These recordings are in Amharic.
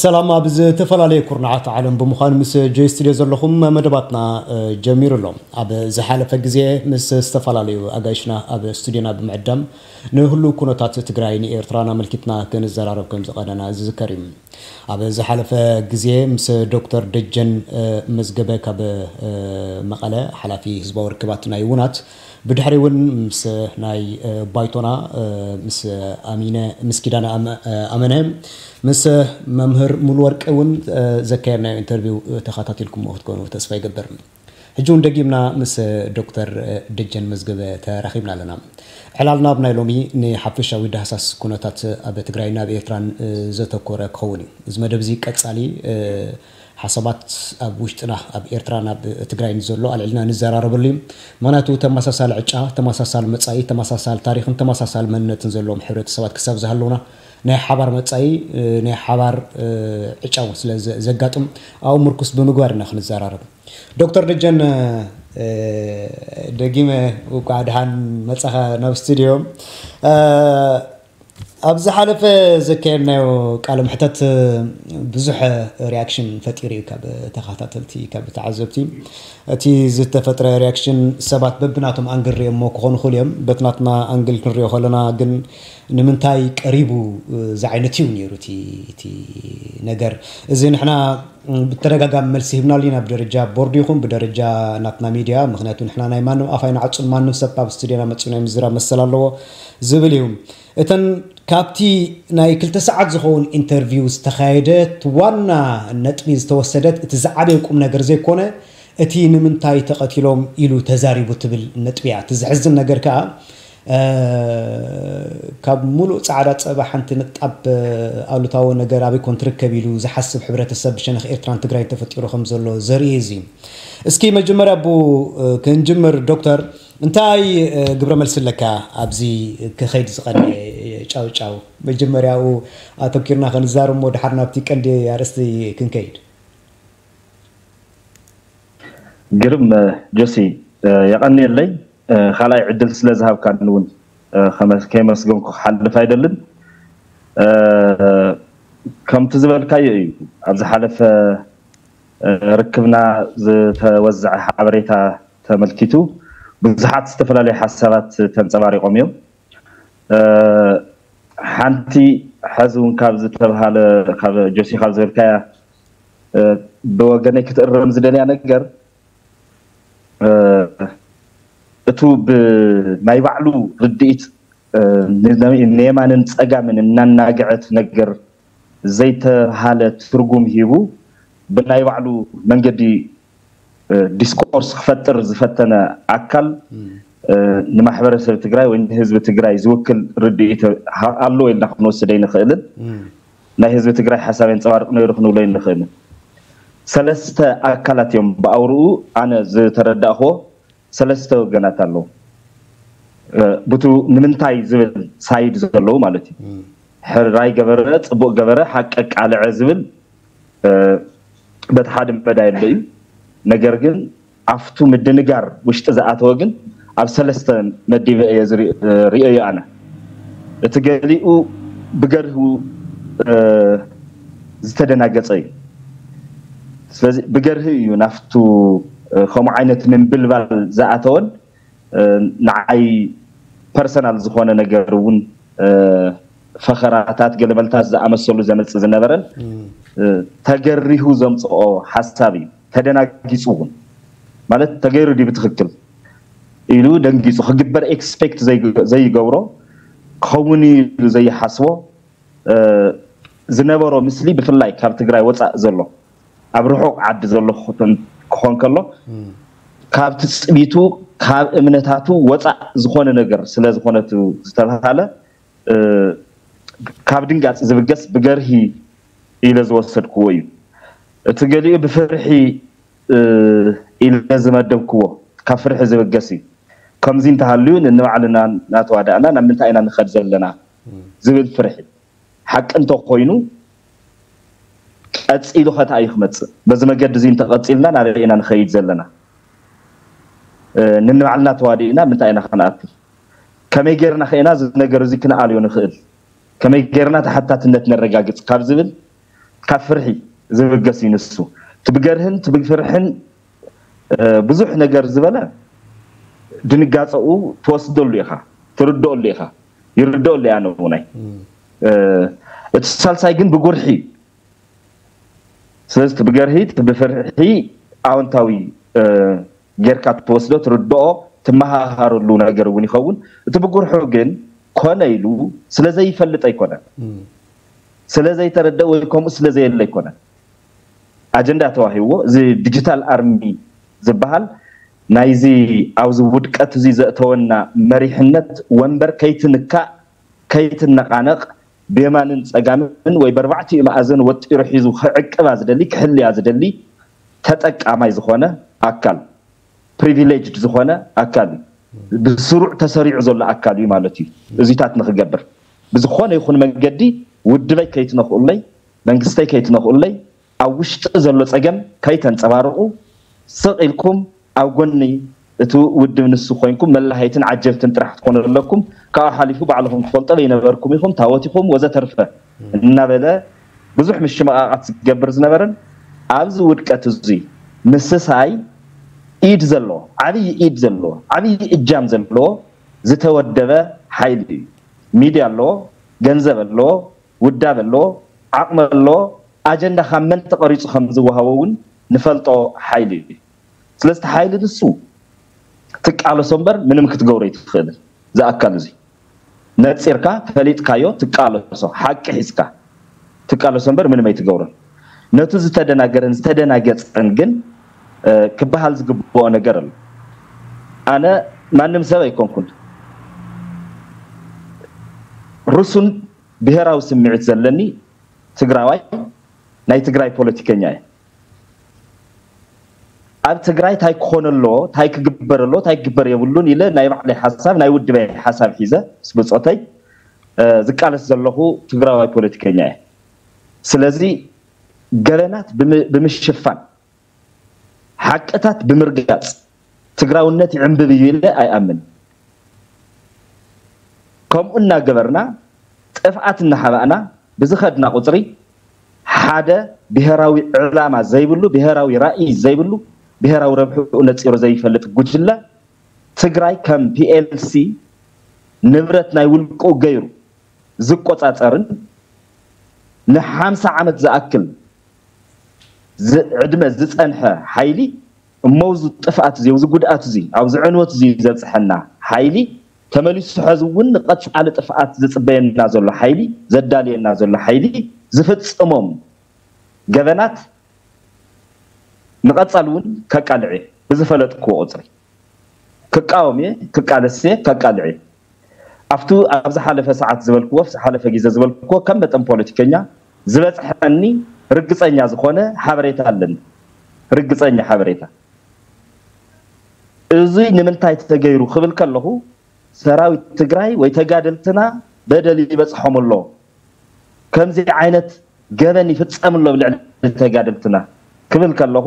ሰላም ኣብ ዝተፈላለየ ኩርናዓት ዓለም ብምዃኑ ምስ ጆይ ስቱድዮ ዘለኹም መደባትና ጀሚሩ ኣሎ ኣብ ዝሓለፈ ግዜ ምስ ዝተፈላለዩ ኣጋይሽና ኣብ ስቱድዮና ብምዕዳም ንህሉ ኩነታት ትግራይ ንኤርትራን ኣመልኪትና ክንዘራረብ ከም ዝቐደና ዝዝከር እዩ ኣብ ዝሓለፈ ግዜ ምስ ዶክተር ደጀን መዝገበ ካብ መቐለ ሓላፊ ህዝባዊ ርክባት ናይ ውናት ብድሕሪ እውን ምስ ናይ ባይቶና ምስ ኣሚነ ምስ ኪዳነ ኣመነ ምስ መምህር ሙሉ ወርቂ እውን ዘካየድናዮ interview ተኸታቲልኩምዎ ክትኮኑ ተስፋ ይገብር። ሕጂ እውን ደጊምና ምስ ዶክተር ደጀን መዝገበ ተራኺብና ኣለና። ዕላልና ብናይ ሎሚ ንሓፈሻዊ ዳህሳስ ኩነታት ኣብ ትግራይን ኣብ ኤርትራን ዘተኮረ ክኸውን። እዩ እዚ መደብ እዚ ቀፃሊ ሓሳባት ኣብ ውሽጥና ኣብ ኤርትራን ኣብ ትግራይን ዘሎ ኣልዕልና ንዘራረበሉ እዩ ምክንያቱ ተመሳሳሊ ዕጫ ተመሳሳሊ መፃኢ ተመሳሳሊ ታሪክን ተመሳሳሊ መንነትን ዘለዎም ሕብረተሰባት ክሳብ ዝሃለውና ናይ ሓባር መፃኢ ናይ ሓባር ዕጫ እውን ስለ ዘጋጥም ኣብኡ ምርኩስ ብምግባር ኢና ክንዘራረብ ዶክተር ደጀን ደጊመ እኳ ድሓን መፀኸ ናብ ስቱድዮ ኣብ ዝሓለፈ ዘካየድናዮ ቃለ ምሕተት ብዙሕ reaction ፈጢሩ እዩ ካብ ተኸታተልቲ ካብ ተዓዘብቲ። እቲ ዝተፈጥረ reaction ሰባት በብናቶም angle ሪኦሞ ክኾኑ ይኽእሉ እዮም። በትናትና angle ክንሪኦ ከለና ግን ንምንታይ ቀሪቡ እዚ ዓይነት እዩ ነይሩ እቲ ነገር። እዚ ንሕና ብተደጋጋሚ መልሲ ሂብናሉ ኢና ብደረጃ ቦርድ ይኹን ብደረጃ ናትና ሚድያ ምክንያቱ ንሕና ናይ ማንም ኣፋይ ንዓፁን ማንም ሰብ ኣብ ስቱድዮና መፅኡ ናይ ምዝራብ መሰል ኣለዎ ዝብል እዩ። እተን ካብቲ ናይ ክልተ ሰዓት ዝኸውን interview ዝተካየደት ዋና ነጥቢ ዝተወሰደት እቲ ዝዓበየ ቁም ነገር ዘይኮነ እቲ ንምንታይ ተቐቲሎም ኢሉ ተዛሪቡ ትብል ነጥቢ እያ። እቲ ዝሕዝን ነገር ከዓ ካብ ሙሉእ ፃዕዳ ፀባ ሓንቲ ንጣብ ኣሉታዊ ነገር ኣበይ ኮን ትርከብ ኢሉ ዝሓስብ ሕብረተሰብ ብሸነኽ ኤርትራን ትግራይ ተፈጢሩ ከም ዘሎ ዘርኢ እዚ። እስኪ መጀመርያ ቡ ክንጅምር ዶክተር እንታይ ግብረ መልሲ ኣለካ ኣብዚ ክኸይድ ዝቐድየ ጫውጫው መጀመርያኡ ኣተኪርና ክንዛርብ ሞ ድሓር ናብቲ ቀንዲ ኣርእስቲ ክንከይድ። ግርም ጆሲ የቐኒየለይ ካልኣይ ዕድል ስለ ዝሃብካን እውን ከይመስገንኩ ክሓልፍ ኣይደልን። ከምቲ ዝበልካዮ እዩ። ኣብ ርክብና ዝተወዝዐ ሓበሬታ ተመልኪቱ ብዙሓት ዝተፈላለዩ ሓሳባት ተንፀባሪቆም እዮም። ሓንቲ ሕዚ እውን ካብ ዝተባሃለ ካብ ጆሲ ካብ ዝበልካያ ብወገነይ ክትእረም ዝደልያ ነገር ብናይ ባዕሉ ርድኢት ንየማንን ፀጋምን እናናግዐት ነገር ዘይተባሃለ ትርጉም ሂቡ። ብናይ ባዕሉ መንገዲ discourse ክፈጥር ዝፈተነ ኣካል ንማሕበረሰብ ትግራይ ወይ ንህዝቢ ትግራይ ዝውክል ርድኢት ኣለዎ ኢልና ክንወስደ ይንኽእልን ናይ ህዝቢ ትግራይ ሓሳብ የንፀባርቕ ነይሩ ክንብሎ ይንኽእልን ሰለስተ ኣካላት እዮም ብኣውርኡ ኣነ ዝተረዳእኽዎ ሰለስተ ወገናት ኣለዉ ብቱ ንምንታይ ዝብል side ዘለዉ ማለት እዩ። ሕራይ ገበረ ፅቡቅ ገበረ ሓቀ ቃልዐ ዝብል በቲ ሓደ መዳይ ኣሎ እዩ። ነገር ግን ኣብቱ ምድንጋር ውሽጢ ዝኣተወ ግን ኣብ ሰለስተ መዲበ እየ ሪኦ እዩ ኣነ። እቲ ገሊኡ ብገርሁ ዝተደናገፀ እዩ። ስለዚ ብገርሂ እዩ ናፍቱ ከምኡ ዓይነት ምንብልባል ዝኣተወን ንዓይ personal ዝኾነ ነገር እውን ፈኸራታት ገለመልታት ዝኣመሰሉ ዘመፅእ ዝነበረን ተገሪሁ ዘምፅኦ ሓሳብ እዩ። ተደናጊፁ እውን ማለት ተገይሩ ዲ ብትክክል ኢሉ ደንጊፁ። ክግበር expect ዘይገብሮ ከምኡን ኢሉ ዘይሓስቦ ዝነበሮ ምስሊ ብፍላይ ካብ ትግራይ ወፃእ ዘሎ ኣብ ርሑቅ ዓዲ ዘሎ ክኾን ከሎ ካብቲ ፅቢቱ ካብ እምነታቱ ወፃእ ዝኾነ ነገር ስለ ዝኾነቱ ዝተባሃለ ካብ ድንጋፅ ዝብገስ ብገርሂ ኢለ ዝወሰድክዎ እዩ። እቲ ገሊኡ ብፍርሒ ኢለ ዝመደብክዎ ካብ ፍርሒ ዝብገስ እዩ። ከምዚ እንተሃልዩ ንባዕልና እናተዋዳእና ናብ ምንታይ ኢና ንኸድ ዘለና? ዝብል ፍርሒ ሓቂ እንተኮይኑ ቀፂሉ ከታ እዩ በዚ መገዲ እዚ እንተቐፂልና ናርኢና ንኸይድ ዘለና። ንንባዕልና ተዋዲእና ምንታይ ኢና ክንኣክል ከመይ ጌርና ክኢና እዚ ነገር እዚ ክንኣልዮ ንኽእል። ከመይ ጌርና ተሓታትነት ነረጋግፅ ካብ ዝብል ካብ ፍርሒ ዝብገስ እዩ ትብገርህን ትብፍርሕን ብዙሕ ነገር ዝበለ ድንጋፀኡ ትወስደሉ ኢኻ ትርድአሉ ኢኻ ይርድአሉ እያ ነውናይ እቲ ሳልሳይ ግን ብጉርሒ ስለዚ ትብገርሂ ትብፍርሒ ኣወንታዊ ጌርካ ትወስዶ ትርድኦ ትመሃሃረሉ ነገር እውን ይኸውን። እቲ ብጉርሑ ግን ኮነ ኢሉ ስለዘይፈልጥ ኣይኮነን። ስለዘይተረድአ ወይ ከምኡ ስለዘየለ ኣይኮነን። ኣጀንዳ ተዋሂብዎ እዚ ዲጂታል ኣርሚ ዝበሃል ናይዚ ኣብዚ ውድቀት እዚ ዘእተወና መሪሕነት ወንበር ከይትንካእ ከይትነቃነቕ ብየማንን ፀጋምን ወይ በርባዕቲኡ ማእዘን ወጢሩ ሒዙ ክዕቅባ ዝደሊ ክሕልያ ዝደሊ ተጠቃማይ ዝኾነ ኣካል privileged ዝኾነ ኣካል እዩ። ብስሩዕ ተሰሪዑ ዘሎ ኣካል እዩ ማለት እዩ። እዚታት ንክገብር ብዝኾነ ይኹን መንገዲ ውድበይ ከይትነኽኡለይ መንግስተይ ከይትነኽኡለይ ኣብ ውሽጢ ዘሎ ፀገም ከይተንፀባርቑ ስቕ ኢልኩም ኣብ ጎኒ እቲ ውድብ ንሱ ኮይንኩም መላሃይትን ዓጀብትን ጥራሕ ትኾኑ ኣለኩም ካብኡ ሓሊፉ ባዕልኩም ትፈልጦ ዘይነበርኩም ኢኹም ታወቲኹም ወዘተርፈ እናበለ ብዙሕ ምሽመቃቃት ዝገብር ዝነበረን ኣብዚ ውድቀት እዙይ ምስሳይ ኢድ ዘለዎ ዓብይ ኢድ ዘለዎ ዓብይ እጃም ዘለዎ ዝተወደበ ሓይሊ እዩ። ሚድያ ኣለዎ ገንዘብ ኣለዎ ውዳብ ኣለዎ ዓቕሚ ኣለዎ ኣጀንዳ ካብ መን ተቀሪፁ ከም ዝወሃቦ እውን ንፈልጦ ሓይሊ እዩ። ስለዚ ሓይሊ ንሱ ትቃለሶ እምበር ምንም ክትገብሮ ይትኽእልን ዝኣካል እዚ ነፂርካ ፈሊጥካዮ ትቃለሶ ሓቂ ሒዝካ ትቃለሶ እምበር ምንም ኣይትገብሮን ነቱ ዝተደናገረን ዝተደናገፀን ግን ክበሃል ዝግብኦ ነገር ኣሎ። ኣነ ማንም ሰብ ኣይኮንኩን። ርሱን ብሄራዊ ስምዒት ዘለኒ ትግራዋይ ናይ ትግራይ ፖለቲከኛ እየ ኣብ ትግራይ እንታይ ክኾነ ኣለዎ እንታይ ክግበር ኣለዎ እንታይ ክግበር የብሉን ኢለ ናይ ባዕለይ ሓሳብ ናይ ውድበይ ሓሳብ ሒዘ ምስ ብፆተይ ዝቃለስ ዘለኹ ትግራዋይ ፖለቲከኛ እየ። ስለዚ ገበናት ብምሽፋን ሓቅታት ብምርጋፅ ትግራውነት ይዕንብብ እዩ ኢለ ኣይኣምን። ከምኡ እናገበርና ጥፍኣት እናሓባእና ብዝኸድና ቁፅሪ ሓደ ብሄራዊ ዕላማ ዘይብሉ ብሄራዊ ራእይ ዘይብሉ ብሄራዊ ረብሕኡ ነፂሩ ዘይፈልጥ ጉጅለ ትግራይ ከም ፒኤልሲ ንብረት ናይ ውልቁ ገይሩ ዝቆፃፀርን ንሓምሳ ዓመት ዝኣክል ዕድመ ዝፀንሐ ሓይሊ እመውዚ ጥፍኣት እዚ ኣብዚ ጉድኣት እዚ ኣብዚ ዕንወት እዚ ዘብፅሐና ሓይሊ ተመሊሱ ሕዚ እውን ንቀፃሊ ጥፍኣት ዝፅበየና ዘሎ ሓይሊ ዘዳልየና ዘሎ ሓይሊ ዝፍፅሞም ገበናት ንቀፃሊ እውን ከቃልዕ ብዝፈለጥክዎ ቁፅሪ ክቃወም እየ ክቃለስ እየ ከቃልዕ ኣብቲ ኣብ ዝሓለፈ ሰዓት ዝበልክዎ ዝሓለፈ ግዜ ዝበልክዎ ከም መጠን ፖለቲከኛ ዝበፅሐኒ ርግፀኛ ዝኾነ ሓበሬታ ኣለኒ። ርግፀኛ ሓበሬታ። እዚ ንምንታይ ተገይሩ ክብል ከለኹ ሰራዊት ትግራይ ወይ ተጋደልትና በደል ይበፅሖም ኣሎ ከምዚ ዓይነት ገበን ይፍፀምሎ ብልዕሊ ተጋደልትና ክብል ከለኹ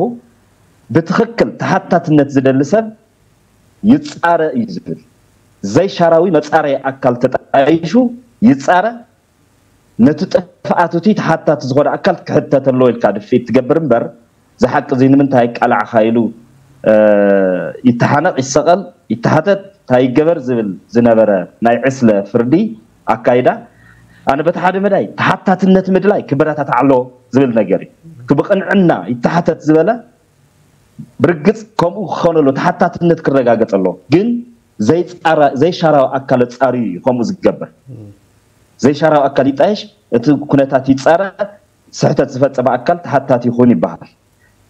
ብትክክል ተሓታትነት ዝደሊ ሰብ ይፃረ እዩ ዝብል። ዘይሻራዊ መፃረይ ኣካል ተጣይሹ ይፃረ ነቲ ጥፍኣት እቲ ተሓታቲ ዝኾነ ኣካል ክሕተት ኣለዎ ኢልካ ድፊት ትገብር እምበር። ዝሓቂ እዚ ንምንታይ ቃልዓኻ ኢሉ? ይተሓነቕ ይሰቐል ይተሓተት እንታይ ይገበር ዝብል ዝነበረ ናይ ዕስለ ፍርዲ ኣካይዳ። ኣነ በቲ ሓደ መዳይ ተሓታትነት ምድላይ ክበረታት ኣሎ ዝብል ነገር እዩ ብቅንዕና ይተሓተት ዝበለ ብርግፅ ከምኡ ክኾነ ኣሎ። ተሓታትነት ክረጋገፅ ኣሎ። ግን ዘይሻራዊ ኣካል ፃርዩ እዩ። ከምኡ ዝገበር ዘይሻራዊ ኣካል ይጣየሽ እቲ ኩነታት ይፃረ ስሕተት ዝፈፀመ ኣካል ተሓታቲ ይኹን ይበሃል።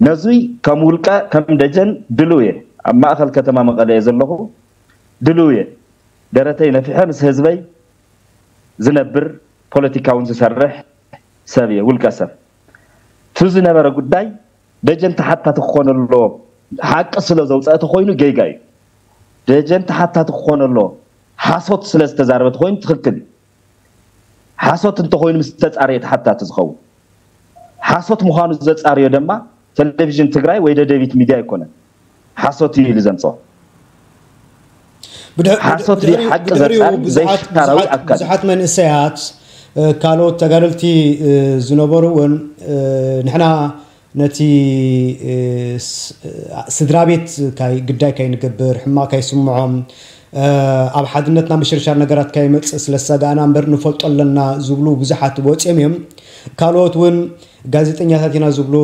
ነዚ ከም ውልቀ ከም ደጀን ድልው እየ ኣብ ማእከል ከተማ መቐለ እየ ዘለኹ። ድልው እየ ደረተይ ነፊሐ ምስ ህዝበይ ዝነብር ፖለቲካውን ዝሰርሕ ሰብ እየ ውልቀ ሰብ እቲ ዝነበረ ጉዳይ? ደጀን ተሓታቲ ክኾነ ኣሎ ሓቂ ስለ ዘውፀአቲ ኮይኑ ጌጋ እዩ። ደጀን ተሓታቲ ክኾነ ኣሎ ሓሶት ስለ ዝተዛረበት ኮይኑ ትክክል እዩ። ሓሶት እንተኮይኑ ምስ ተፃርየ ተሓታቲ ዝኸውን ሓሶት ምኳኑ ዘፃርዮ ድማ ቴሌቭዥን ትግራይ ወይ ደደቢት ሚድያ ኣይኮነን። ሓሶት እዩ ኢሉ ዘምፅኦ ሓሶት ሓቂ ዘፃሪ ዘይሽካራዊ ኣካል ብዙሓት መንእሰያት ካልኦት ተጋደልቲ ዝነበሩ እውን ንሕና ነቲ ስድራ ቤት ግዳይ ከይንገብር ሕማቅ ከይስምዖም ኣብ ሓድነትና ምሽርሻር ነገራት ከይመፅእ ስለ ዝሰጋእና እምበር ንፈልጦ ኣለና ዝብሉ ብዙሓት ወፅኦም እዮም። ካልኦት እውን ጋዜጠኛታት ኢና ዝብሉ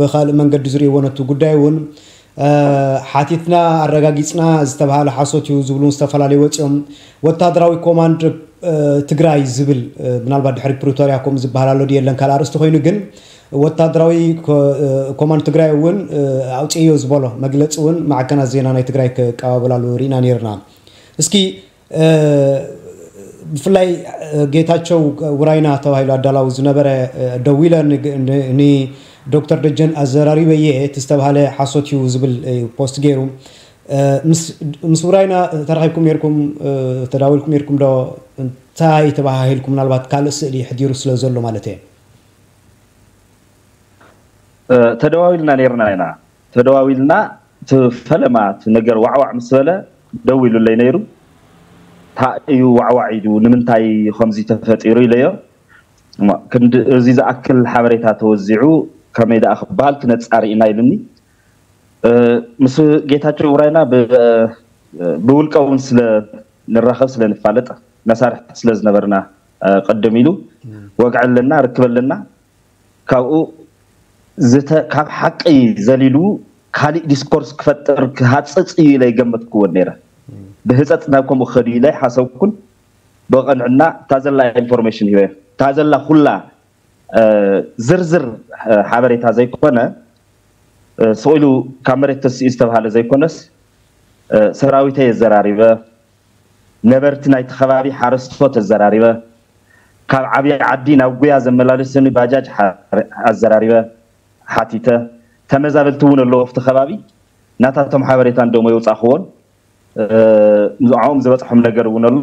ብካልእ መንገዲ ዝርእይዎ ነቲ ጉዳይ እውን ሓቲትና ኣረጋጊፅና ዝተባሃለ ሓሶት እዩ ዝብሉ ዝተፈላለዩ ወፂኦም። ወታደራዊ ኮማንድ ትግራይ ዝብል ምናልባት ድሕሪ ፕሪቶርያ ከምኡ ዝበሃል ኣሎ ድየለን ካልእ ኣርእስቲ ኮይኑ ግን ወታደራዊ ኮማንድ ትግራይ እውን ኣውፅዮ ዝበሎ። መግለፂ እውን ማዕከናት ዜና ናይ ትግራይ ክቀባበላሉ ርኢና ነርና እስኪ ብፍላይ ጌታቸው ውራይና ተባሂሉ ኣዳላዊ ዝነበረ ደው ኢለ ንዶክተር ደጀን ኣዘራሪበየ እቲ ዝተባሃለ ሓሶት እዩ ዝብል post ገይሩ ምስ ውራይና ተራኺብኩም ነርኩም ተዳዊልኩም ነርኩም ዶ እንታይ ተባሂልኩም? ምናልባት ካልእ ስእሊ ሕዲሩ ስለ ዘሎ ማለት እየ። ተደዋዊልና ነርና ኢና። ተደዋዊልና እቲ ፈለማ እቲ ነገር ዋዕዋዕ ምስ በለ ደው ኢሉለይ ነይሩ። እንታይ እዩ ዋዕዋዕ ኢሉ ንምንታይ ከምዚ ተፈጢሩ ኢለዮ? ክንዲ እዚ ዝኣክል ሓበሬታ ተወዚዑ ከመይ ደኣ ክበሃል ክነፃሪ ኢና ኢሉኒ ምስ ጌታቸው ውራይና ብውልቀ እውን ንራኸብ ስለ ንፋለጥ መሳርሕቲ ስለ ዝነበርና ኢሉ ወግዕ ኣለና ርክብ ኣለና ካብኡ ካብ ሓቂ ዘሊሉ ካሊእ discourse ክፈጥር ክሃፅፅ እዩ ኢለ ይገመትክዎን ነይረ። ብህፀፅ ናብ ከምኡ ክኸድ ኢለ ሓሰብኩን ብቐንዕና እታ ዘላ information ሂበ እታ ዘላ ኩላ ዝርዝር ሓበሬታ ዘይኮነ ስኢሉ ካብ መሬት ተስኡ ዝተባሃለ ዘይኮነስ ሰራዊተ የዘራሪበ ነበርቲ ናይቲ ከባቢ ሓረስቶ ተዘራሪበ ካብ ዓብይ ዓዲ ናብ ጉያ ዘመላለሰኒ ባጃጅ ኣዘራሪበ ሓቲተ ተመዛበልቲ እውን ኣለዎ ኣብቲ ከባቢ ናታቶም ሓበሬታ እንደሞ የውፃኽዎን። ንዕኦም ዝበፅሖም ነገር እውን ኣሎ።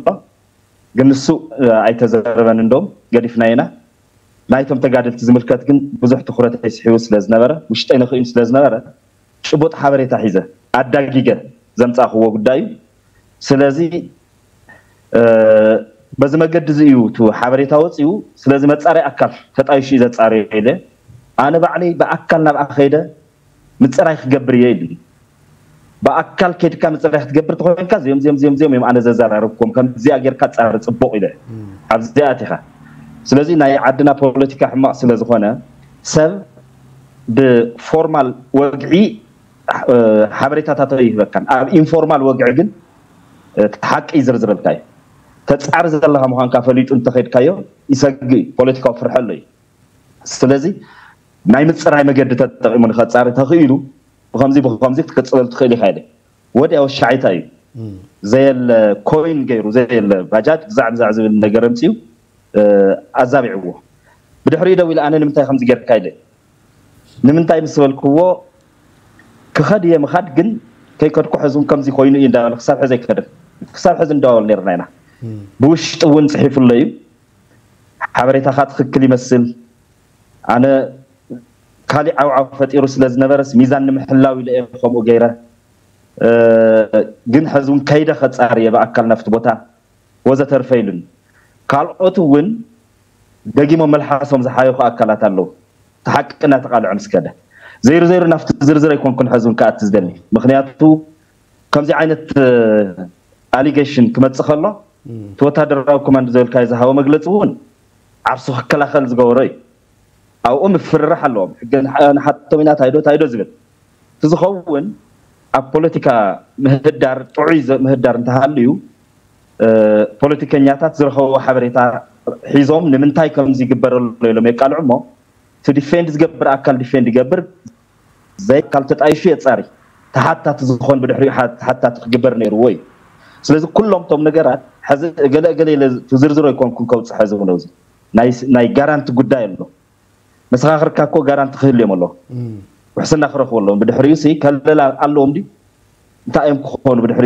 ግን ንሱ ኣይተዘረበን እንዶም ገዲፍና ኢና ናይቶም ተጋደልቲ ዝምልከት ግን ብዙሕ ትኩረት ኣይስሒቡ ስለዝነበረ ውሽጠይ ንኽእሉ ስለዝነበረ ጭቡጥ ሓበሬታ ሒዘ ኣዳጊገ ዘምፃኽዎ ጉዳይ እዩ። ስለዚ በዚ መገዲ እዚ እዩ እቲ ሓበሬታ ወፂኡ። ስለዚ መፃረይ ኣካል ተጣይሹ እዩ ዘፃርዮ ኢለ ኣነ ባዕለይ ብኣካል ናብኣ ከይደ ምፅራይ ክገብር እየ ኢሉኒ ብኣካል ከይድካ ምፅራይ ክትገብር ተኮይንካ ዚኦም ዚኦም ዚኦም ዚኦም እዮም ኣነ ዘዘራርብኩም። ከምዚኣ ጌርካ ፃሪ ፅቡቅ ኢለ። ኣብዚኣ ኣቲኻ ስለዚ ናይ ዓድና ፖለቲካ ሕማቅ ስለዝኮነ ሰብ ብ formal ወግዒ ሓበሬታታት ይህበካን። ኣብ informal ወግዒ ግን ሓቂ ይዝርዝረልካ እዩ ተፃሪ ዘለካ ምኳንካ ፈሊጡ እንተከድካዮ ይሰግእ። ፖለቲካዊ ፍርሐ ኣሎ እዩ። ስለዚ ናይ ምፅራይ መገዲ ተጠቂሙ ንከፃሪ ተኽኢሉ ብከምዚ ብከምዚ ክትቅፅበል ትኽእል ኢካ ኢለ። ወዲያ ወሻዒታ እዩ። ዘየለ ኮይን ገይሩ ዘየለ ባጃጅ ግዛዕ ግዛዕ ዝብል ነገር ኣምፅኡ ኣዛቢዕዎ ብድሕሪኡ ደው ኢለ ኣነ ንምንታይ ከምዚ ጌርካ ኢለ? ንምንታይ ምስ በልክዎ ክኸድ እየ ምኻድ ግን ከይከድኩ ሕዚ ከምዚ ኮይኑ እዩ እንዳበለ። ክሳብ ሕዚ ኣይክኸድን ክሳብ ሕዚ እንዳበል ነርና ኢና። ብውሽጢ እውን ፅሒፉሎ እዩ። ሓበሬታካ ትክክል ይመስል። ኣነ ካሊእ ዓውዓው ፈጢሩ ስለ ዝነበረስ ሚዛን ንምሕላው ኢለ እየ ከምኡ ገይረ። ግን ሕዚ እውን ከይደ ከፃር እየ ብኣካል ናብቲ ቦታ። ወዘተርፈ ኢሉኒ ካልኦት እውን ደጊሞም መልሓሶም ዝሓየኹ ኣካላት ኣለው ተሓቂ እናተቃልዑ ምስ ከደ ዘይሩ ዘይሩ ናብቲ ዝርዝር ኣይኮንኩን ሕዚ እውን ከኣቲ ዝደሊ ምክንያቱ ከምዚ ዓይነት allegation ክመፅእ ከሎ እቲ ወታደራዊ command ዘበልካዮ ዝሃቦ መግለፂ እውን ዓርሱ ክከላኸል ዝገበሮ እዩ። ኣብኡ ምፍርራሕ ኣለዎም። ንሓቶም ኢና ታይዶ ታይዶ ዝብል። እቲ ዝኸውን ኣብ ፖለቲካ ምህዳር ጥዑይ ምህዳር እንተሃልዩ ፖለቲከኛታት ዝረከብዎ ሓበሬታ ሒዞም ንምንታይ ከምዚ ይግበረሉ ኢሎም የቃልዑ እሞ እቲ defend ዝገብር ኣካል defend ይገብር ዘይ ካል ተጣይሹ የፃሪ ተሓታት ዝኮን ብድሕሪኡ ተሓታት ክግበር ነይርዎ እዩ። ስለዚ ኩሎም ቶም ነገራት ሕዚ ገለ ገለ ዝርዝሮ ይኮንኩን ሕዚ እውን ኣብዚ ናይ ጋራንቲ ጉዳይ ኣሎ። መሰኻኽርካ እኮ ጋራንቲ ክህል እዮም ኣሎ ውሕስና ክረክቡ ኣለዎም ብድሕሪኡ ሲ ከለላ ኣለዎም ድዩ እንታይ እዮም ክኾኑ? ብድሕሪ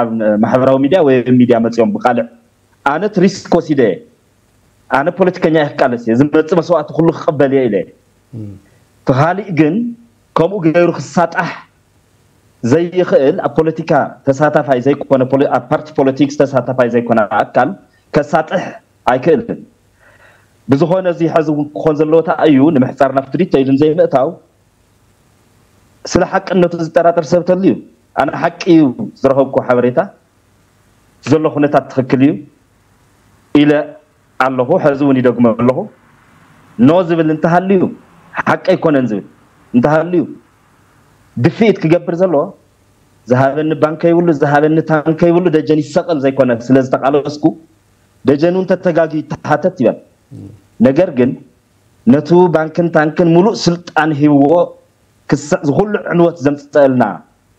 ኣብ ማሕበራዊ ሚድያ ወይ ሚድያ መፅኦም ብቃልዕ ኣነ ሪስክ ወሲደ እየ። ኣነ ፖለቲከኛ ይክቃለስ እየ። ዝመፅእ መስዋእቲ ኩሉ ክቅበል እየ ኢለ ተካሊእ ግን ከምኡ ገይሩ ክሳጣሕ ዘይክእል ኣብ ፖለቲካ ተሳታፋይ ዘይኮነ ኣብ ፓርቲ ፖለቲክስ ተሳታፋይ ዘይኮነ ኣካል ከሳጥሕ ኣይክእልን። ብዝኾነ እዚ ሕዚ ክኾን ዘለዎ እዩ። ንምሕፃር ናብቲ ዲተይልን ዘይምእታው ስለ ሓቅነቱ ዝጠራጠር ሰብ ተሉ እዩ ኣነ ሓቂ እዩ ዝረከብኩ ሓበሬታ ዘሎ ኩነታት ትክክል እዩ ኢለ ኣለኹ ሕዚ እውን ይደግሞ ኣለኹ። no ዝብል እንተሃልዩ ሓቂ ኣይኮነን ዝብል እንተሃልዩ ድፊኢት ክገብር ዘለዎ ዝሃበኒ ባንከ ይብሉ ዝሃበኒ ታንከ ይብሉ ደጀን ይሰቀል ዘይኮነ ስለ ዝተቃለስኩ ደጀኑ እንተተጋጊ ተሓተት ይበል። ነገር ግን ነቱ ባንክን ታንክን ሙሉእ ስልጣን ሂብዎ ዝኩሉ ዕንወት ዘምፅአልና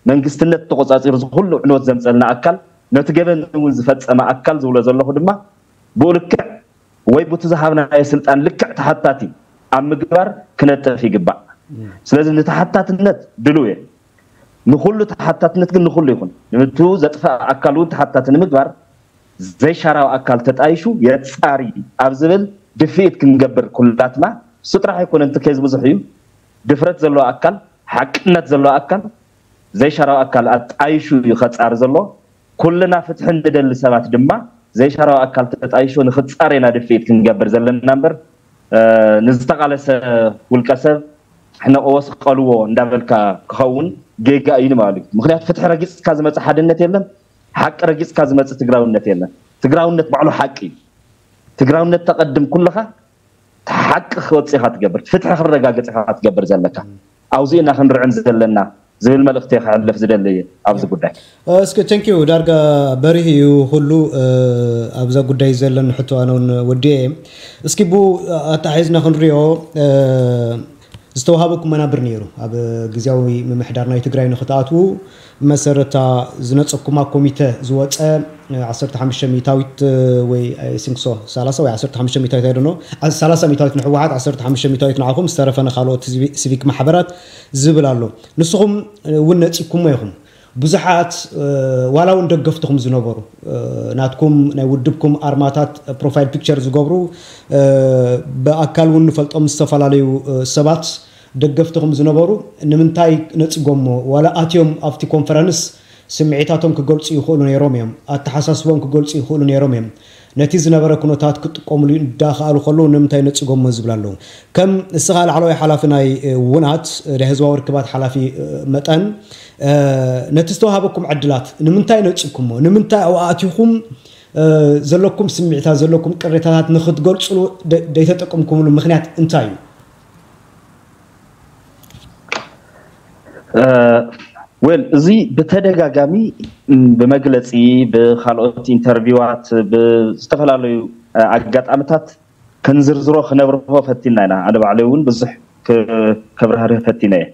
መንግስትነት ተቆፃፂሩ ዝኩሉ ዕንወት ዘምፅአልና ኣካል ነቲ ገበን እውን ዝፈፀመ ኣካል ዝብሎ ዘለኹ ድማ ብኡ ወይ ብቲ ዝሃብናዮ ስልጣን ልክዕ ተሓታቲ ኣብ ምግባር ክነጥፍ ይግባእ። ስለዚ ንተሓታትነት ድልው እየ። ንኩሉ ተሓታትነት ግን ንኩሉ ይኹን። ንምቱ ዘጥፍእ ኣካል እውን ተሓታቲ ንምግባር ዘይሻራዊ ኣካል ተጣይሹ የፃሪ ኣብ ዝብል ድፊኢት ክንገብር ኩላትና። እሱ ጥራሕ ኣይኮነ እቲ case ብዙሕ እዩ። ድፍረት ዘለዎ ኣካል ሓቅነት ዘለዎ ኣካል ዘይሻራዊ ኣካል ኣጣይሹ እዩ ከፃሪ ዘሎ። ኩልና ፍትሒ ንደሊ ሰባት ድማ ዘይሻራዊ ኣካል ተጣይሹ ንክፃር ኢና ድፊኢት ክንገብር ዘለና እምበር። ንዝተቃለሰ ውልቀ ሰብ ሕነቆዎ ስቀልዎ እንዳበልካ ክኸውን ጌጋ እዩ ማለት እዩ። ምክንያቱ ፍትሒ ረጊፅካ ዝመፅእ ሓድነት የለን ሓቂ ረጊፅካ ዝመፅእ ትግራውነት የለን። ትግራውነት ባዕሉ ሓቂ እዩ። ትግራውነት ተቀድም ኩልካ ሓቂ ክወፅእ ኢካ ትገብር ፍትሒ ክረጋገፅ ኢካ ትገብር ዘለካ። ኣብዚኡ ኢና ክንርዕን ዘለና ዝብል መልእክቲ ክሕልፍ ዝደሊ እየ ኣብዚ ጉዳይ። እስኪ thank you ዳርጋ በሪህ እዩ ኩሉ ኣብዛ ጉዳይ ዘለን ሕቶ ኣነ እውን ወዲየ እስኪ ቡ ኣተሓሒዝና ክንሪኦ ዝተዋሃበኩም መናብር ነይሩ። ኣብ ግዜያዊ ምምሕዳር ናይ ትግራይ ንክትኣትዉ መሰረታ ዝነፀኩማ ኮሚተ ዝወፀ 15 ሚታዊት ወይ ሲንክሶ 30 ወይ 15 ሚታዊት ኣይደኖ 30 ሚታዊት ንሕወሓት 15 ሚታዊት ንዓኹም ዝተረፈ ንካልኦት ሲቪክ ማሕበራት ዝብል ኣሎ. ንስኹም እውን ነፂኩሞ ኢኹም ብዙሓት ዋላ እውን ደገፍትኩም ዝነበሩ ናትኩም ናይ ውድብኩም ኣርማታት profile picture ዝገብሩ ብኣካል እውን ንፈልጦም ዝተፈላለዩ ሰባት ደገፍትኩም ዝነበሩ። ንምንታይ ነፂጎሞ ዋላ ኣትዮም ኣብቲ ኮንፈረንስ ስምዒታቶም ክገልፁ ይኽእሉ ነይሮም እዮም። ኣተሓሳስቦም ክገልፁ ይኽእሉ ነይሮም እዮም። ነቲ ዝነበረ ኩነታት ክጥቀምሉ እንዳክኣሉ ከለዉ ንምንታይ ነፂጎሞ ዝብል ኣለዉ? ከም እስኻ ላዕለዋይ ሓላፊ ናይ ውናት ናይ ህዝባዊ ርክባት ሓላፊ መጠን ነቲ ዝተዋሃበኩም ዕድላት ንምንታይ ነፂኩሞ ንምንታይ ኣብኡ ኣትኹም ዘለኩም ስምዒታት ዘለኩም ቅሬታታት ንክትገልፅሉ ደይተጠቀምኩምሉ ምክንያት እንታይ እዩ ወል እዚ ብተደጋጋሚ ብመግለፂ ብካልኦት ኢንተርቪዋት ብዝተፈላለዩ ኣጋጣሚታት ክንዝርዝሮ ክነብርሆ ፈቲና ኢና ኣነ ባዕለይ እውን ብዙሕ ከብርህርህ ፈቲነ እየ።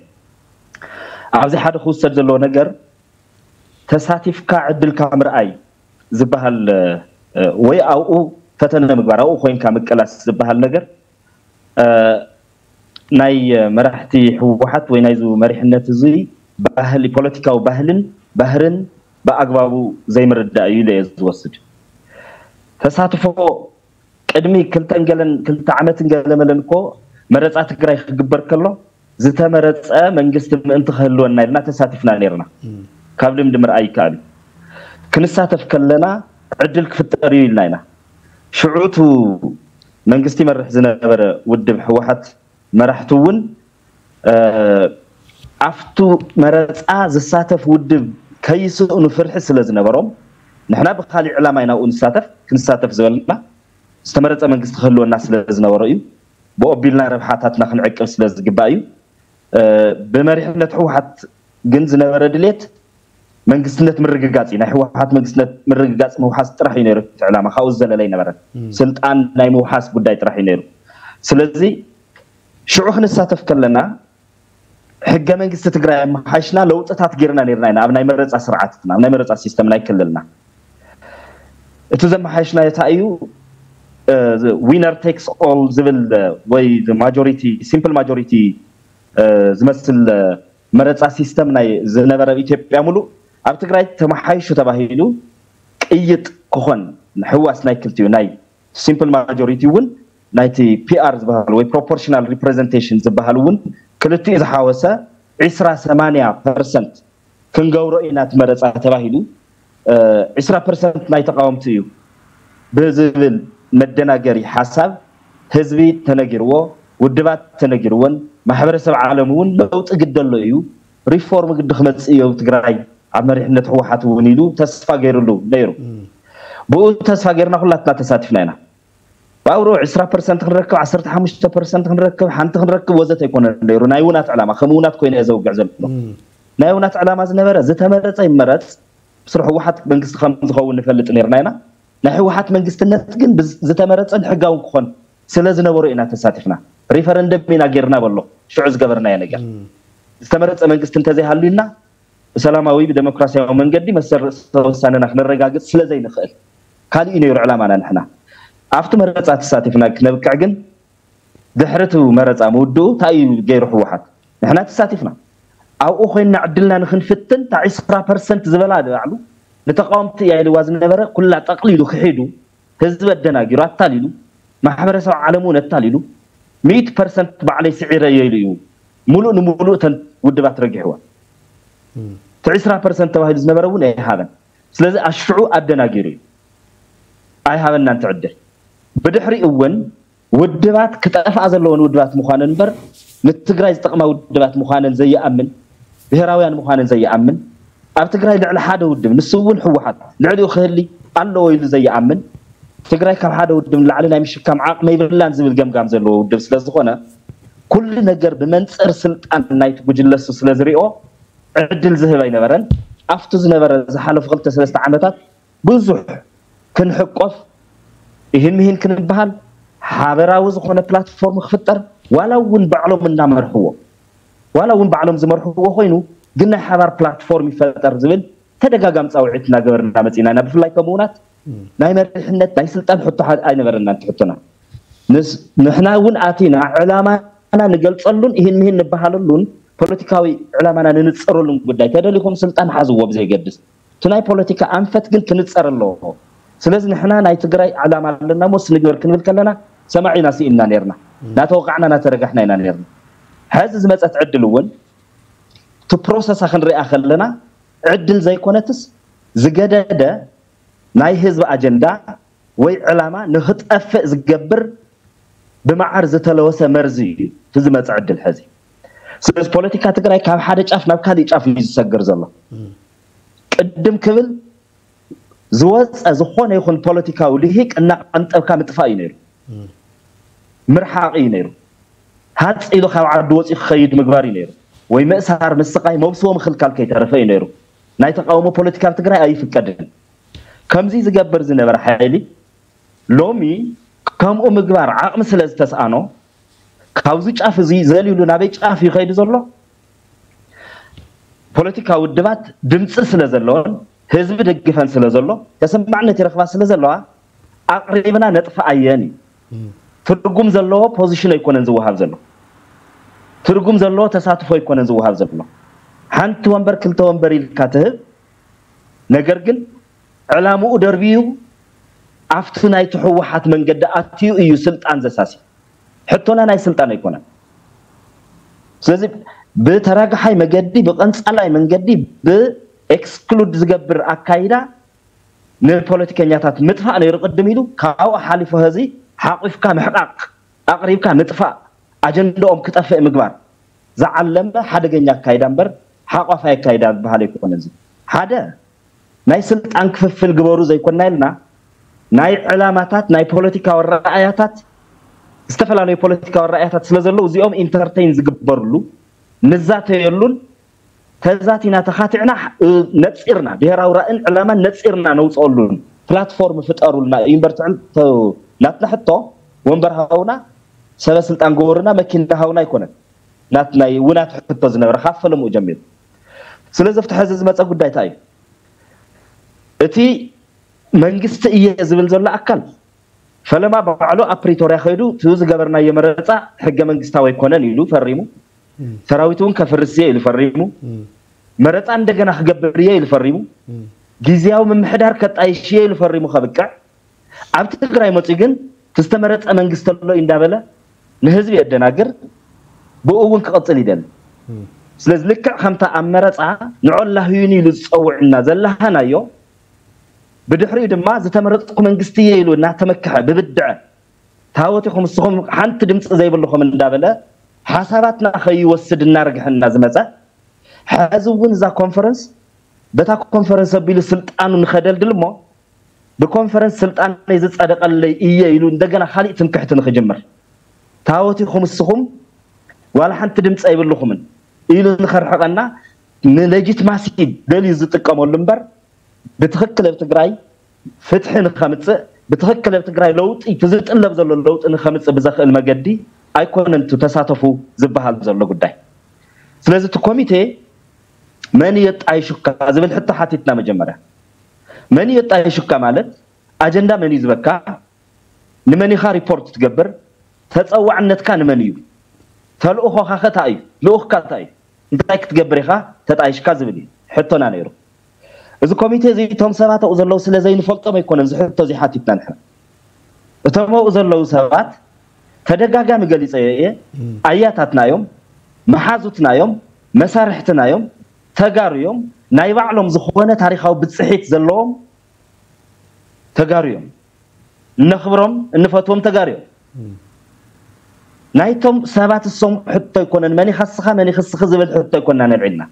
ኣብዚ ሓደ ክውሰድ ዘለዎ ነገር ተሳቲፍካ ዕድልካ ምርኣይ ዝበሃል ወይ ኣብኡ ፈተነ ምግባር ኣብኡ ኮይንካ ምቅላስ ዝበሃል ነገር ናይ መራሕቲ ህወሓት ወይ ናይዚ መሪሕነት እዚ ባህሊ ፖለቲካዊ ባህልን ባህርን ብኣግባቡ ዘይምርዳእ እዩ ኢለ ዝወስድ። ተሳትፎ ቅድሚ ክልተን ገለን ክልተ ዓመትን ገለመለን እኮ መረፃ ትግራይ ክግበር ከሎ ዝተመረፀ መንግስቲ ምእንቲ ክህልወና ኢልና ተሳቲፍና ነርና። ካብ ልምዲ ምርኣይ ይከኣል ክንሳተፍ ከለና ዕድል ክፍጠር እዩ ኢልና ኢና። ሽዑቱ መንግስቲ ይመርሕ ዝነበረ ውድብ ህወሓት መራሕቲ እውን ኣብቱ መረፃ ዝሳተፍ ውድብ ከይስእኑ ፍርሒ ስለ ዝነበሮም ንሕና ብካሊእ ዕላማ ኢና ብኡ ንሳተፍ ክንሳተፍ ዝበልና ዝተመረፀ መንግስቲ ክህልወና ስለ ዝነበሮ እዩ። ብኦቢልና ረብሓታትና ክንዕቅብ ስለ ዝግባእ እዩ። ብመሪሕነት ህወሓት ግን ዝነበረ ድሌት መንግስትነት ምርግጋፅ እዩ። ናይ ህወሓት መንግስትነት ምርግጋፅ ምውሓስ ጥራሕ እዩ ነይሩ ዕላማ ካብኡ ዘለለ ይነበረን ስልጣን ናይ ምውሓስ ጉዳይ ጥራሕ እዩ ነይሩ። ስለዚ ሽዑ ክንሳተፍ ከለና ሕገ መንግስቲ ትግራይ ኣመሓይሽና ለውጥታት ጌርና ነርና ኢና። ኣብ ናይ መረፃ ስርዓትና ኣብ ናይ መረፃ system ናይ ክልልና። እቲ ዘመሓይሽና የታ እዩ። winner takes all ዝብል ወይ majority simple majority ዝመስል መረፃ system ናይ ዝነበረ ኢትዮጵያ ሙሉእ ኣብ ትግራይ ተመሓይሹ ተባሂሉ ቅይጥ ክኾን ሕዋስ ናይ ክልቲኡ ናይ simple majority እውን ናይቲ PR ዝበሃል ወይ proportional representation ዝበሃል እውን ክልቲኡ ዝሓወሰ 20 80 percent ክንገብሮ ኢና ትመረፃ ተባሂሉ 20 percent ናይ ተቃወምቲ እዩ ብዝብል መደናገሪ ሓሳብ ህዝቢ ተነጊርዎ ውድባት ተነጊርዎን ማሕበረሰብ ዓለም እውን ለውጢ ግደሎ እዩ። ሪፎርም ግዲ ክመፅእ እዩ ትግራይ ኣብ መሪሕነት ህወሓት እውን ኢሉ ተስፋ ገይሩሉ ነይሩ። ብኡ ተስፋ ገይርና ኩላትና ተሳቲፍና ኢና ብኣብሮ 20 percent ክንረክብ 15 percent ክንረክብ ሓንቲ ክንረክብ ወዘተ ኣይኮነ ነይሩ። ናይ ውናት ዕላማ ከም ውናት ኮይኑ እየ ዘውግዕ ዘሎ። ናይ ውናት ዕላማ ዝነበረ ዝተመረፀ ይመረፅ። ስሩ ህወሓት መንግስቲ ከም ዝኸውን ንፈልጥ ነርና ኢና። ናይ ህወሓት መንግስትነት ግን ዝተመረፀን ሕጋውን ክኾን ስለ ዝነበሩ ኢና ተሳቲፍና። ሪፈረንደም ኢና ጌርና በሎ። ሽዑ ዝገበርናዮ ነገር። ዝተመረፀ መንግስቲ እንተዘይሃልዩና ብሰላማዊ ብዴሞክራሲያዊ መንገዲ መሰረተ ውሳነና ክነረጋግፅ ስለዘይንኽእል። እዩ ነይሩ ዕላማና ንሕና ኣብቲ መረፃ ተሳቲፍና ክነብቅዕ ግን ድሕሪቲ መረፃ ምውድኡ እንታይ እዩ ገይሩ ህወሓት ንሕና ተሳቲፍና። ኣብኡ ኮይና ዕድልና ንክንፍትን እታ 20 percent ዝበላ ባዕሉ ንተቃወምቲ እያ ኢልዋ ዝነበረ ኩላ ጠቅሊሉ ክሒዱ ህዝቢ ኣደናጊሩ ኣታሊሉ ማሕበረሰብ ዓለም እውን ኣታሊሉ 100 percent ባዕለይ ስዒረ እየ እዩ። ሙሉእ ንሙሉእ እተን ውድባት ረጊሕዋ። እቲ 20 ፐርሰንት ተባሂሉ ዝነበረ እውን ኣይሃበን። ስለዚ ኣሽዑ ኣደናጊሩ እዩ። ኣይሃበና እንትዕድል ብድሕሪኡ እውን ውድባት ክጠፍኣ ዘለዎን ውድባት ምኳነን እምበር ንትግራይ ዝጠቕማ ውድባት ምኳነን ዘየኣምን ብሄራውያን ምኳነን ዘየኣምን ኣብ ትግራይ ልዕሊ ሓደ ውድብ ንሱ እውን ህወሓት ልዕሊኡ ክህሊ ኣለዎ ኢሉ ዘየኣምን ትግራይ ካብ ሓደ ውድብ ንላዕሊ ናይ ምሽካም ዓቕሚ ይብላን ዝብል ገምጋም ዘለዎ ውድብ ስለዝኾነ ኩሉ ነገር ብመንፅር ስልጣን ናይቲ ጉጅለሱ ስለዝሪኦ ዕድል ዝህብ ኣይነበረን። ኣብቲ ዝነበረ ዝሓለፉ ክልተ ሰለስተ ዓመታት ብዙሕ ክንሕቆፍ ይህን ምሂን ክንበሃል ሓባራዊ ዝኾነ platform ክፍጠር። ዋላ እውን ባዕሎም እናመርሕዎ ዋላ እውን ባዕሎም ዝመርሕዎ ኮይኑ ግን ናይ ሓባር platform ይፈጠር ዝብል ተደጋጋሚ ፃውዒት እናገበርና መፂና ኢና። ብፍላይ ከምኡውናት ናይ መሪሕነት ናይ ስልጣን ሕቶ ኣይነበረና እንትሕቶና። ንሕና እውን ኣቲና ዕላማና ንገልፀሉን ይህን ምሂን ንበሃለሉን ፖለቲካዊ ዕላማና ንንፀረሉን ጉዳይ ተደሊኹም ስልጣን ሓዝዎ ብዘይገድስ። እቲ ናይ ፖለቲካ ኣንፈት ግን ክንፀር ኣለዎ ስለዚ ንሕና ናይ ትግራይ ዕላማ ኣለና ሞስ ንግበር ክንብል ከለና ሰማዒና ስኢልና ነርና እናተወቃዕና እናተረጋሕና ኢና ነርና። ሕዚ ዝመፀት ዕድል እውን እቲ ፕሮሰሳ ክንሪኣ ከለና ዕድል ዘይኮነትስ ዝገደደ ናይ ህዝቢ ኣጀንዳ ወይ ዕላማ ንክጠፍእ ዝገብር ብመዓር ዝተለወሰ መርዚ እዩ እቲ ዝመፀ ዕድል ሕዚ። ስለዚ ፖለቲካ ትግራይ ካብ ሓደ ጫፍ ናብ ካሊእ ጫፍ እዩ ዝሰግር ዘሎ። ቅድም ክብል ዝወፀ ዝኾነ ይኹን ፖለቲካዊ ልሂቅ እናቀንጠብካ ምጥፋእ እዩ ነይሩ። ምርሓቅ እዩ ነይሩ። ሃፂሉ ካብ ዓዲ ወፂኡ ክኸይድ ምግባር እዩ ነይሩ። ወይ ምእሳር ምስቃይ መብስቦ ምክልካል ከይተረፈ እዩ ነይሩ። ናይ ተቃውሞ ፖለቲካ ኣብ ትግራይ ኣይፍቀድን። ከምዚ ዝገብር ዝነበረ ሓይሊ ሎሚ ከምኡ ምግባር ዓቕሚ ስለ ዝተሰኣኖ ካብዚ ጫፍ እዚ ዘልዩሉ ናበይ ጫፍ ይኸይዱ ዘሎ? ፖለቲካ ውድባት ድምፂ ስለ ዘለዎን ህዝቢ ደግፈን ስለ ዘሎ ተሰማዕነት ይረክባ ስለ ዘለዋ ኣቅሪብና ነጥፋኣየን እዩ። ትርጉም ዘለዎ position ኣይኮነን ዝወሃብ ዘሎ። ትርጉም ዘለዎ ተሳትፎ ኣይኮነን ዝወሃብ ዘሎ። ሓንቲ ወንበር ክልተ ወንበር ኢልካ ትህብ ነገር ግን ዕላምኡ ደርቢዩ ኣብቲ ናይቲ ህወሓት መንገዲ ኣትዩ እዩ ስልጣን ዘሳሲ። ሕቶና ናይ ስልጣን ኣይኮነን። ስለዚ ብተራግሓይ መገዲ ብቀንፃላይ መንገዲ ብኤክስክሉድ ዝገብር ኣካይዳ ንፖለቲከኛታት ምጥፋእ ነይሩ ቅድም ኢሉ ካብኡ ሓሊፉ ህዚ ሓቂፍካ ምሕቃቅ ኣቅሪብካ ምጥፋእ ኣጀንዳኦም ክጠፍእ ምግባር ዝዓለመ ሓደገኛ ኣካይዳ እምበር ሓቋፋይ ኣካይዳ ዝበሃል ኣይኮነ እዚ ሓደ ናይ ስልጣን ክፍፍል ግበሩ ዘይኮና ኢልና ናይ ዕላማታት ናይ ፖለቲካዊ ረኣያታት ዝተፈላለዩ ፖለቲካዊ ረኣያታት ስለ ዘለው እዚኦም entertain ዝግበርሉ ንዛተየሉን ተዛቲና ተኻቲዕና ነፂርና ብሄራዊ ራእን ዕላማን ነፂርና ነውፀሉን። platform ፍጠሩልና። እዩ እምበር ናትና ሕቶ ወንበር ሃውና ሰበ ስልጣን ገበሩና መኪና ሃውና ኣይኮነን። ናይ ውናት ሕቶ ዝነበረ ካብ ጀሚሩ። ስለዚ ኣብቲ ሕዚ ዝመፀ ጉዳይ እንታይ እዩ? እቲ መንግስቲ እየ ዝብል ዘሎ ኣካል ፈለማ ባዕሉ ኣብ ፕሪቶርያ ከይዱ እቲ ዝገበርናዮ መረፃ ሕገ መንግስታዊ ኣይኮነን ኢሉ ፈሪሙ ሰራዊት እውን ከፍርስ እየ ኢሉ ፈሪሙ መረፃ እንደገና ክገብር እየ ኢሉ ፈሪሙ ግዜያዊ ምምሕዳር ከጣይሽ እየ ኢሉ ፈሪሙ ከብቅዕ ትግራይ መፂኡ ግን ዝተመረፀ መንግስቲ ኣሎ እዩ እንዳበለ ንህዝቢ የደናግር ብኡ እውን ክቅፅል ይደሊ። ስለዚ ልክዕ ከምታ ኣብ መረፃ ንዖላህዩን ኢሉ ዝፀውዕና ዘለሃናዮ ብድሕሪኡ ድማ ዝተመረፅኩ መንግስቲ እየ ኢሉ እናተመክሐ ብብድዐ ታወት ኢኹም ንስኹም ሓንቲ ድምፂ ዘይብልኹም እንዳበለ ሓሳባትና ከይወስድ እናርግሐና ዝመፀ ሕዚ እውን እዛ ኮንፈረንስ በታ ኮንፈረንስ ኣቢሉ ስልጣኑ ንኸደልድል እሞ ብኮንፈረንስ ስልጣነይ ዝፀደቀለይ እየ ኢሉ እንደገና ካሊእ ትምክሕቲ ንክጅምር ታወት ኢኹም ንስኹም ዋላ ሓንቲ ድምፂ ኣይብልኹምን ኢሉ ንኸርሕቐና ንሌጂትማሲ ደልዩ ዝጥቀመሉ እምበር። ብትክክል ኣብ ትግራይ ፍትሒ ንከምፅእ ብትክክል ኣብ ትግራይ ለውጢ ትዝጥለብ ዘሎ ለውጢ ንከምፅእ ብዘኽእል መገዲ ኣይኮነን ተሳተፉ ዝበሃል ዘሎ ጉዳይ። ስለዚ እቲ ኮሚቴ መን የጣይሹካ ዝብል ሕቶ ሓቲትና መጀመርያ። መን የጣይሹካ ማለት ኣጀንዳ መን እዩ ዝበካ? ንመን ኢኻ ሪፖርት ትገብር? ተፀዋዕነትካ ንመን እዩ? ተልእኾኻ ከታ እዩ? ልኡኽካ እታ እዩ? እንታይ ክትገብር ኢኻ? ተጣይሽካ ዝብል እዩ። ሕቶና ነይሩ። እዚ ኮሚቴ እዚ እቶም ሰባት ኣብኡ ዘለው ስለ ዘይንፈልጦም ኣይኮነን። እዚ ሕቶ እዚ ሓቲትና ንሕና እቶም ኣብኡ ዘለው ሰባት ተደጋጋሚ ገሊፀ እየ ኣያታትናዮም መሓዙትናዮም መሳርሕትናዮም ተጋሩ እዮም ናይ ባዕሎም ዝኾነ ታሪካዊ ብፅሒት ዘለዎም ተጋሩ እዮም እነኽብሮም እንፈትዎም ተጋሩ እዮም ናይቶም ሰባት እሶም ሕቶ ኣይኮነን። መኒ ከስኻ መኒ ክስኺ ዝብል ሕቶ ኣይኮንና ነልዒልና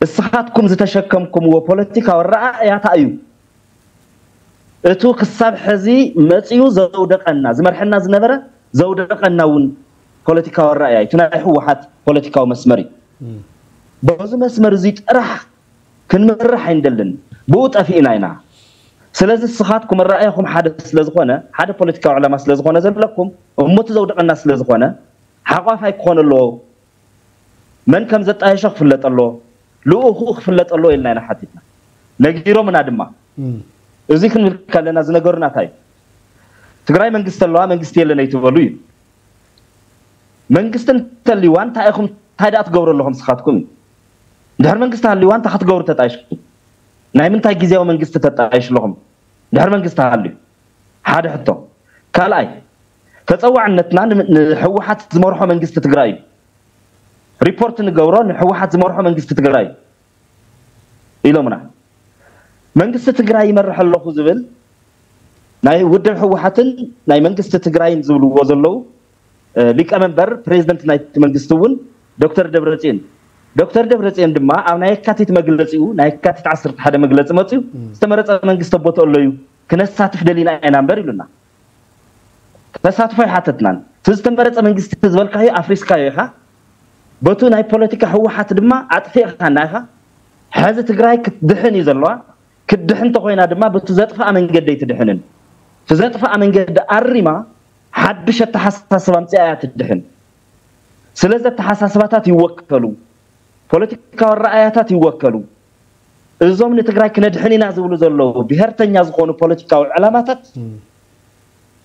እስኻትኩም ዝተሸከምኩምዎ ፖለቲካዊ ረኣያታ እዩ። እቱ ክሳብ ሕዚ መፅኡ ዘውደቀና ዝመርሐና ዝነበረ ዘውደቀና እውን ፖለቲካዊ ረኣያ እዩ ናይ ህወሓት ፖለቲካዊ መስመር እዩ። በዚ መስመር እዚ ጥራሕ ክንምራሕ ኣይንደልን። ብኡ ጠፊእና ኢና። ስለዚ እስኻትኩም ረኣያኹም ሓደ ስለዝኾነ ሓደ ፖለቲካዊ ዕላማ ስለዝኾነ ዘለኩም እሞቲ ዘውደቀና ስለዝኾነ ሓቋፋይ ክኾን ኣለዎ መን ከም ዘጣየሾ ክፍለጥ ኣሎ ልኡኹ ክፍለጥ ኣሎ ኢልና ኢና ሓቲትና። ነጊሮምና ድማ። እዚ ክንብል ከለና ዝነገሩና እንታይ? እዩ ትግራይ መንግስቲ ኣለዋ መንግስቲ የለን ኣይትበሉ እዩ። መንግስቲ እንተልይዋ እንታይ ኢኹም እንታይ ደኣ ትገብሩ ኣለኹም ንስኻትኩም እዩ። ድሕሪ መንግስቲ ሃልይዋ እንታይ ክትገብሩ ተጣይሽኩም። ናይ ምንታይ ግዜያዊ መንግስቲ ተጣይሽ ኣለኹም ድሕሪ መንግስቲ ሃልዩ። ሓደ ሕቶ ካልኣይ ተፀዋዕነትና ንሕወሓት ዝመርሖ መንግስቲ ትግራይ እዩ። ሪፖርት ንገብሮ ንሕወሓት ዝመርሖ መንግስቲ ትግራይ እዩ። ኢሎምና መንግስቲ ትግራይ ይመርሕ ኣለኹ ዝብል ናይ ውድብ ሕወሓትን ናይ መንግስቲ ትግራይን ዝብልዎ ዘለው ሊቀመንበር ፕሬዚደንት ናይቲ መንግስቲ እውን ዶክተር ደብረፅዮን። ዶክተር ደብረፅዮን ድማ ኣብ ናይ የካቲት መግለፂኡ ናይ የካቲት 11 መግለፂ መፅኡ ዝተመረፀ መንግስቲ ኣቦቶ ኣሎ እዩ። ክነሳትፍ ደሊና ኢና እምበር ኢሉና። ተሳትፎ ይሓተትናን እቲ ዝተመረፀ መንግስቲ ዝበልካዮ ኣፍሪስካዮ ኢኻ በቱ ናይ ፖለቲካ ሕወሓት ድማ ኣጥፊእካና ኢኻ ሕዚ ትግራይ ክትድሕን እዩ ዘለዋ። ክትድሕን እንተኮይና ድማ በቱ ዘጥፋኣ መንገዲ ኣይትድሕንን እቲ ዘጥፋኣ መንገዲ ኣሪማ ሓድሽ ኣተሓሳስባ ምፅኣ እያ ትድሕን። ስለዚ ኣተሓሳስባታት ይወከሉ ፖለቲካዊ ረኣያታት ይወከሉ። እዞም ንትግራይ ክነድሕን ኢና ዝብሉ ዘለው ብሄርተኛ ዝኾኑ ፖለቲካዊ ዕላማታት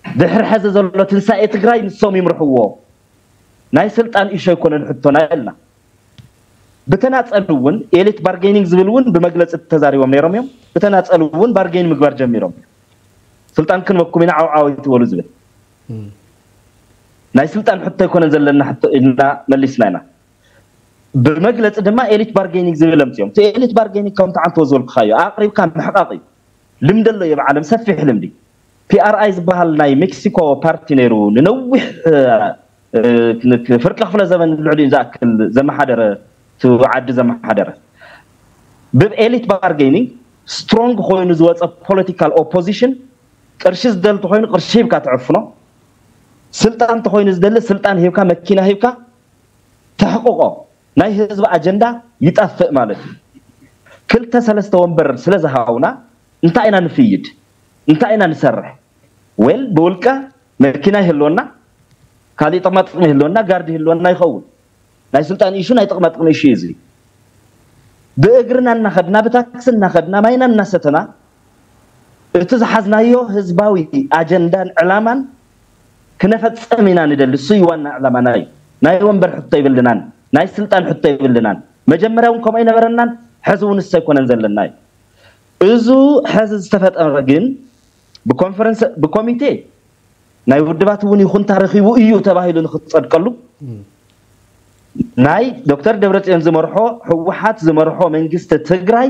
ድሕሪ ሕዚ ዘሎ ትንሳኤ ትግራይ ንሶም ይምርሕዎ። ናይ ስልጣን issue ኣይኮነን ሕቶና የልና። ብተናፀሉ እውን elite bargaining ዝብል እውን ብመግለፂ ተዛሪቦም ነይሮም እዮም። ብተናፀሉ እውን bargain ምግባር ጀሚሮም ስልጣን ክንበኩም ኢና ዓውዓው ትበሉ ዝብል። ናይ ስልጣን ሕቶ ኣይኮነን ዘለና ሕቶ ኢልና መሊስና ኢና። ብመግለፂ ድማ elite bargaining ዝብል ኣምፅኦም እቲ elite bargaining ከምቲ ዓንተዎ ዝበልክካዮ ኣቅሪብካ ምሕቃቅ እዩ። ልምዲ ኣሎ የ ብዓለም ሰፊሕ ልምዲ። PRI ዝበሃል ናይ ሜክሲኮ ፓርቲ ነይሩ። ንነዊሕ ፍርቂ ክፍለ ዘመን ልዕሊኡ ዝኣክል ዘመሓደረ ዓዲ ዘመሓደረ። ብ elite bargaining strong ኮይኑ ዝወፀ political opposition ቅርሺ ዝደሊ እንተኮይኑ ቅርሺ ሂብካ ትዕፍኖ ስልጣን እንተኮይኑ ዝደሊ ስልጣን ሂብካ መኪና ሂብካ ተሕቅቆ ናይ ህዝቢ ኣጀንዳ ይጠፍእ ማለት እዩ። ክልተ ሰለስተ ወንበር ስለ ዝሃውና እንታይ ኢና ንፍይድ? እንታይ ኢና ንሰርሕ? ወል ብውልቀ መኪና ይህልወና ካሊእ ጥቅማ ጥቅሚ ይህልወና ጋርዲ ይህልወና ይኸውን። ናይ ስልጣን issue ናይ ጥቅሚ issue እዚ ብእግርና እናኸድና ብታክሲ እናኸድና ማይና እናሰተና እቲ ዝሓዝናዮ ህዝባዊ ኣጀንዳን ዕላማን ክነፈፀም ኢና ንደሊ። እሱ እዩ ዋና ዕላማና እዩ ናይ ወንበር ሕቶ ይብልናን ናይ ስልጣን ሕቶ ይብልናን። መጀመርያ እውን ከምኡ ኣይነበረናን ሕዚ እውን እስ ዘለና እዩ። እዙ ሕዚ ዝተፈጠረ ግን ብኮሚቴ ናይ ውድባት እውን ይኹንታ ረኪቡ እዩ ተባሂሉ ንክትፀድቀሉ ናይ ዶክተር ደብረፅዮን ዝመርሖ ህወሓት ዝመርሖ መንግስቲ ትግራይ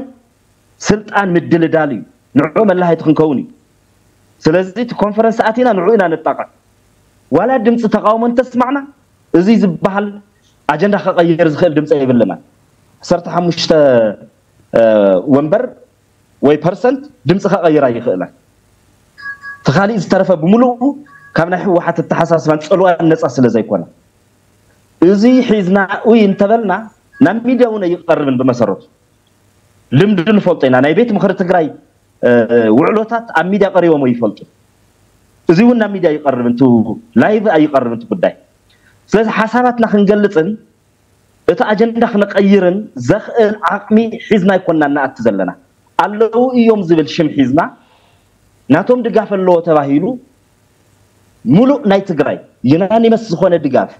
ስልጣን ምድልዳል እዩ ንዕኡ መላሃይቲ ክንከውን እዩ። ስለዚ እቲ ኮንፈረንስ ኣቲና ንዕኡ ኢና ንጣቅዕ ዋላ ድምፂ ተቃውሞ እንተስማዕና እዚ ዝበሃል ኣጀንዳ ከቀይር ዝኽእል ድምፂ የብልና 15 ወንበር ወይ percent ድምፂ ከቀይራ ይኽእላ። እቲ ዝተረፈ ብምሉኡ ካብ ናይ ሕወሓት ኣተሓሳስባን ፀልዋን ነፃ ስለ ዘይኮነ። እዚ ሒዝና ውይ እንተበልና ናብ ሚድያ እውን ኣይቀርብን ብመሰረቱ። ልምዲ ንፈልጦ ኢና። ናይ ቤት ምክሪ ትግራይ ውዕሎታት ኣብ ሚድያ ቀሪቦም ይፈልጡ። እዚ እውን ናብ ሚድያ ይቀርብ እንቱ live ኣይቀርብ እንቱ ጉዳይ። ስለዚ ሓሳባትና ክንገልፅን እቲ ኣጀንዳ ክንቀይርን ዘኽእል ዓቅሚ ሒዝና ይኮንና እናኣቲ ዘለና። ኣለው እዮም ዝብል ሽም ሒዝና ናቶም ድጋፍ ኣለዎ ተባሂሉ ሙሉእ ናይ ትግራይ ዩናኒመስ ዝኾነ ድጋፍ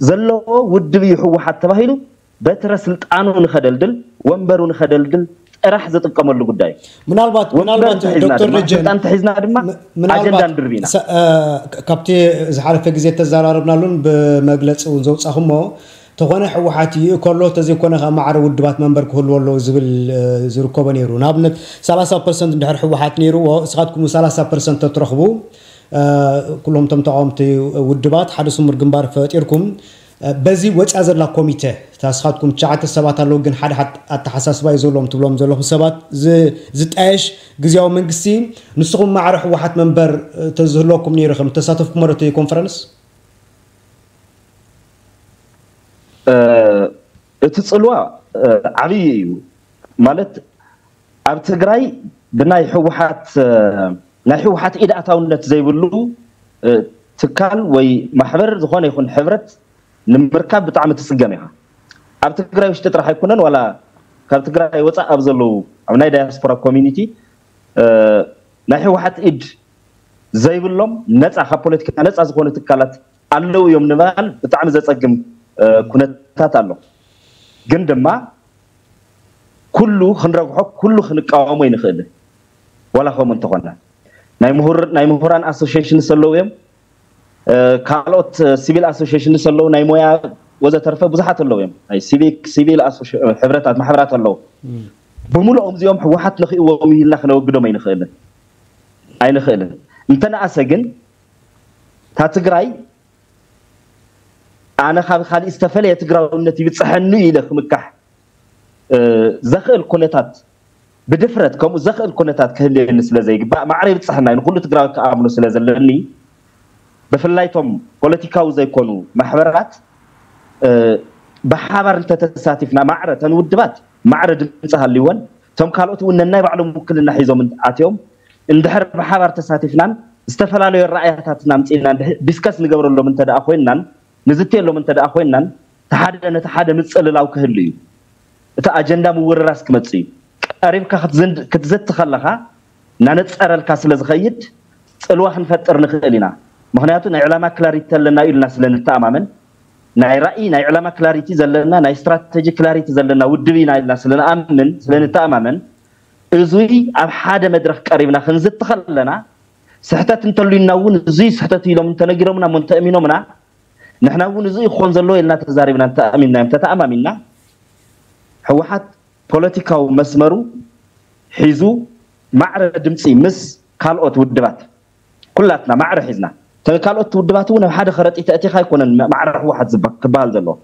ዘለዎ ውድብ እዩ ሕወሓት ተባሂሉ በትረ ስልጣኑ ንኸደልድል ወንበሩ ንኸደልድል ጥራሕ ዝጥቀመሉ ጉዳይ። ምናልባት ምናልባት ዶክተር ደጀን ስልጣን ተሒዝና ድማ ኣጀንዳ ንድርብ ኢና። ካብቲ ዝሓለፈ ግዜ ተዘራርብናሉን ብመግለፂ እውን ዘውፃኹሞ ተኾነ ሕወሓት ይእ ከሎ ተዘይኮነ ካብ ማዕረ ውድባት መንበር ክህልዎ ኣለዎ ዝብል ዝርከቦ ነይሩ። ንኣብነት 30 percent እንድሕር ሕወሓት ነይሩዎ እስኻትኩም 30 percent ተትረኽቡ። ኩሎም ቶም ተቃወምቲ ውድባት ሓደ ስሙር ግንባር ፈጢርኩም በዚ ወፃ ዘላ ኮሚቴ ታስኻትኩም ትሸዓተ ሰባት ኣለዉ ግን ሓደ ኣተሓሳስባ እዩ ዘለዎም ትብሎም ዘለኹም ሰባት ዝጣየሽ ግዜያዊ መንግስቲ ንስኹም ማዕረ ሕወሓት መንበር ተዝህለወኩም ነይሩ ከም ተሳተፍኩም ዶ ኮንፈረንስ? እቲ ፀልዋ ዓብይ እዩ። ማለት ኣብ ትግራይ ብናይ ሕወሓት ናይ ሕወሓት ኢድ ኣታውነት ዘይብሉ ትካል ወይ ማሕበር ዝኾነ ይኹን ሕብረት ንምርካብ ብጣዕሚ ትፅገም ኢኻ ኣብ ትግራይ ውሽጢ ጥራሕ ኣይኮነን። ዋላ ካብ ትግራይ ወፃእ ኣብ ዘለው ኣብ ናይ diaspora community ናይ ሕወሓት ኢድ ዘይብሎም ነፃ ካብ ፖለቲካ ነፃ ዝኾኑ ትካላት ኣለው እዮም ንባል ብጣዕሚ ዘፀግም ኩነታት ኣሎ። ግን ድማ ኩሉ ክንረግሖ ኩሉ ክንቃወሞ ይንኽእል። ዋላ ከምኡ እንተኾነ ናይ ምሁራን ኣሶሲሽንስ ኣለዉ እዮም ካልኦት civil associations ኣለዉ ናይ ሞያ ወዘተርፈ ብዙሓት ኣለዉ እዮም። ናይ ሲቪል ሕብረታት ማሕበራት ኣለዉ። ብምሉኦም እዚኦም ሕወሓት ንኽእዎም ኢልና ክነወግዶም ኣይንኽእልን። ኣይንኽእልን። እንተነኣሰ ግን እታ ትግራይ ኣነ ካብ ካሊእ ዝተፈለየ ትግራውነት ይብፅሐኒ ኢለ ክምካሕ። ዘኽእል ኩነታት ብድፍረት ከምኡ ዘኽእል ኩነታት ክህልየኒ ስለ ማዕረ ይብፅሐና ንኩሉ ትግራዊ ከኣምኑ ስለ ብፍላይቶም ፖለቲካዊ ዘይኮኑ ማሕበራት ብሓባር እንተተሳቲፍና ማዕረ ተን ውድባት ማዕረ ድምፂ ሃልይወን እቶም ካልኦት እውን ነናይ ባዕሎም ውክልና ሒዞም ኣትዮም እንድሕር ብሓባር ተሳቲፍናን ዝተፈላለዩ ረኣያታትና ምፅኢና discuss ንገብረሎም እንተደኣ ኮይንናን ንዝትየሎም እንተደኣ ኮይንናን እቲ ሓደ ነቲ ሓደ ምፅልላው ክህሉ እዩ። እቲ ኣጀንዳ ምውርራስ ክመፅእ እዩ። ቀሪብካ ክትዘቲ ከለካ እናነፀረልካ ስለ ዝኸይድ ፅልዋ ክንፈጥር ንኽእል ኢና ምክንያቱ ናይ ዕላማ clarity ኣለና ኢልና ስለ ንተኣማመን ናይ ራእይ ናይ ዕላማ clarity ዘለና ናይ strategy clarity ዘለና ውድብ ኢና ኢልና ስለንኣምን ስለንተኣማመን እዙይ ኣብ ሓደ መድረክ ቀሪብና ከለና ስሕተት እንተልዩና እውን እዙይ ስሕተት ኢሎም እንተነጊሮምና ሞ እንተእሚኖምና ንሕና እውን እዙይ ክኾን ዘለዎ ኢልና ተዛሪብና እንተኣሚንና እዮም ተተኣማሚና ሕወሓት ፖለቲካዊ መስመሩ ሒዙ ማዕረ ድምፂ ምስ ካልኦት ውድባት ኩላትና ማዕረ ሒዝና ካልኦት ውድባት እውን ኣብ ሓደ ከረጢት ኣእቲኻ ኣይኮነን። ማዕረ ሕወሓት ክበሃል ዘለዎ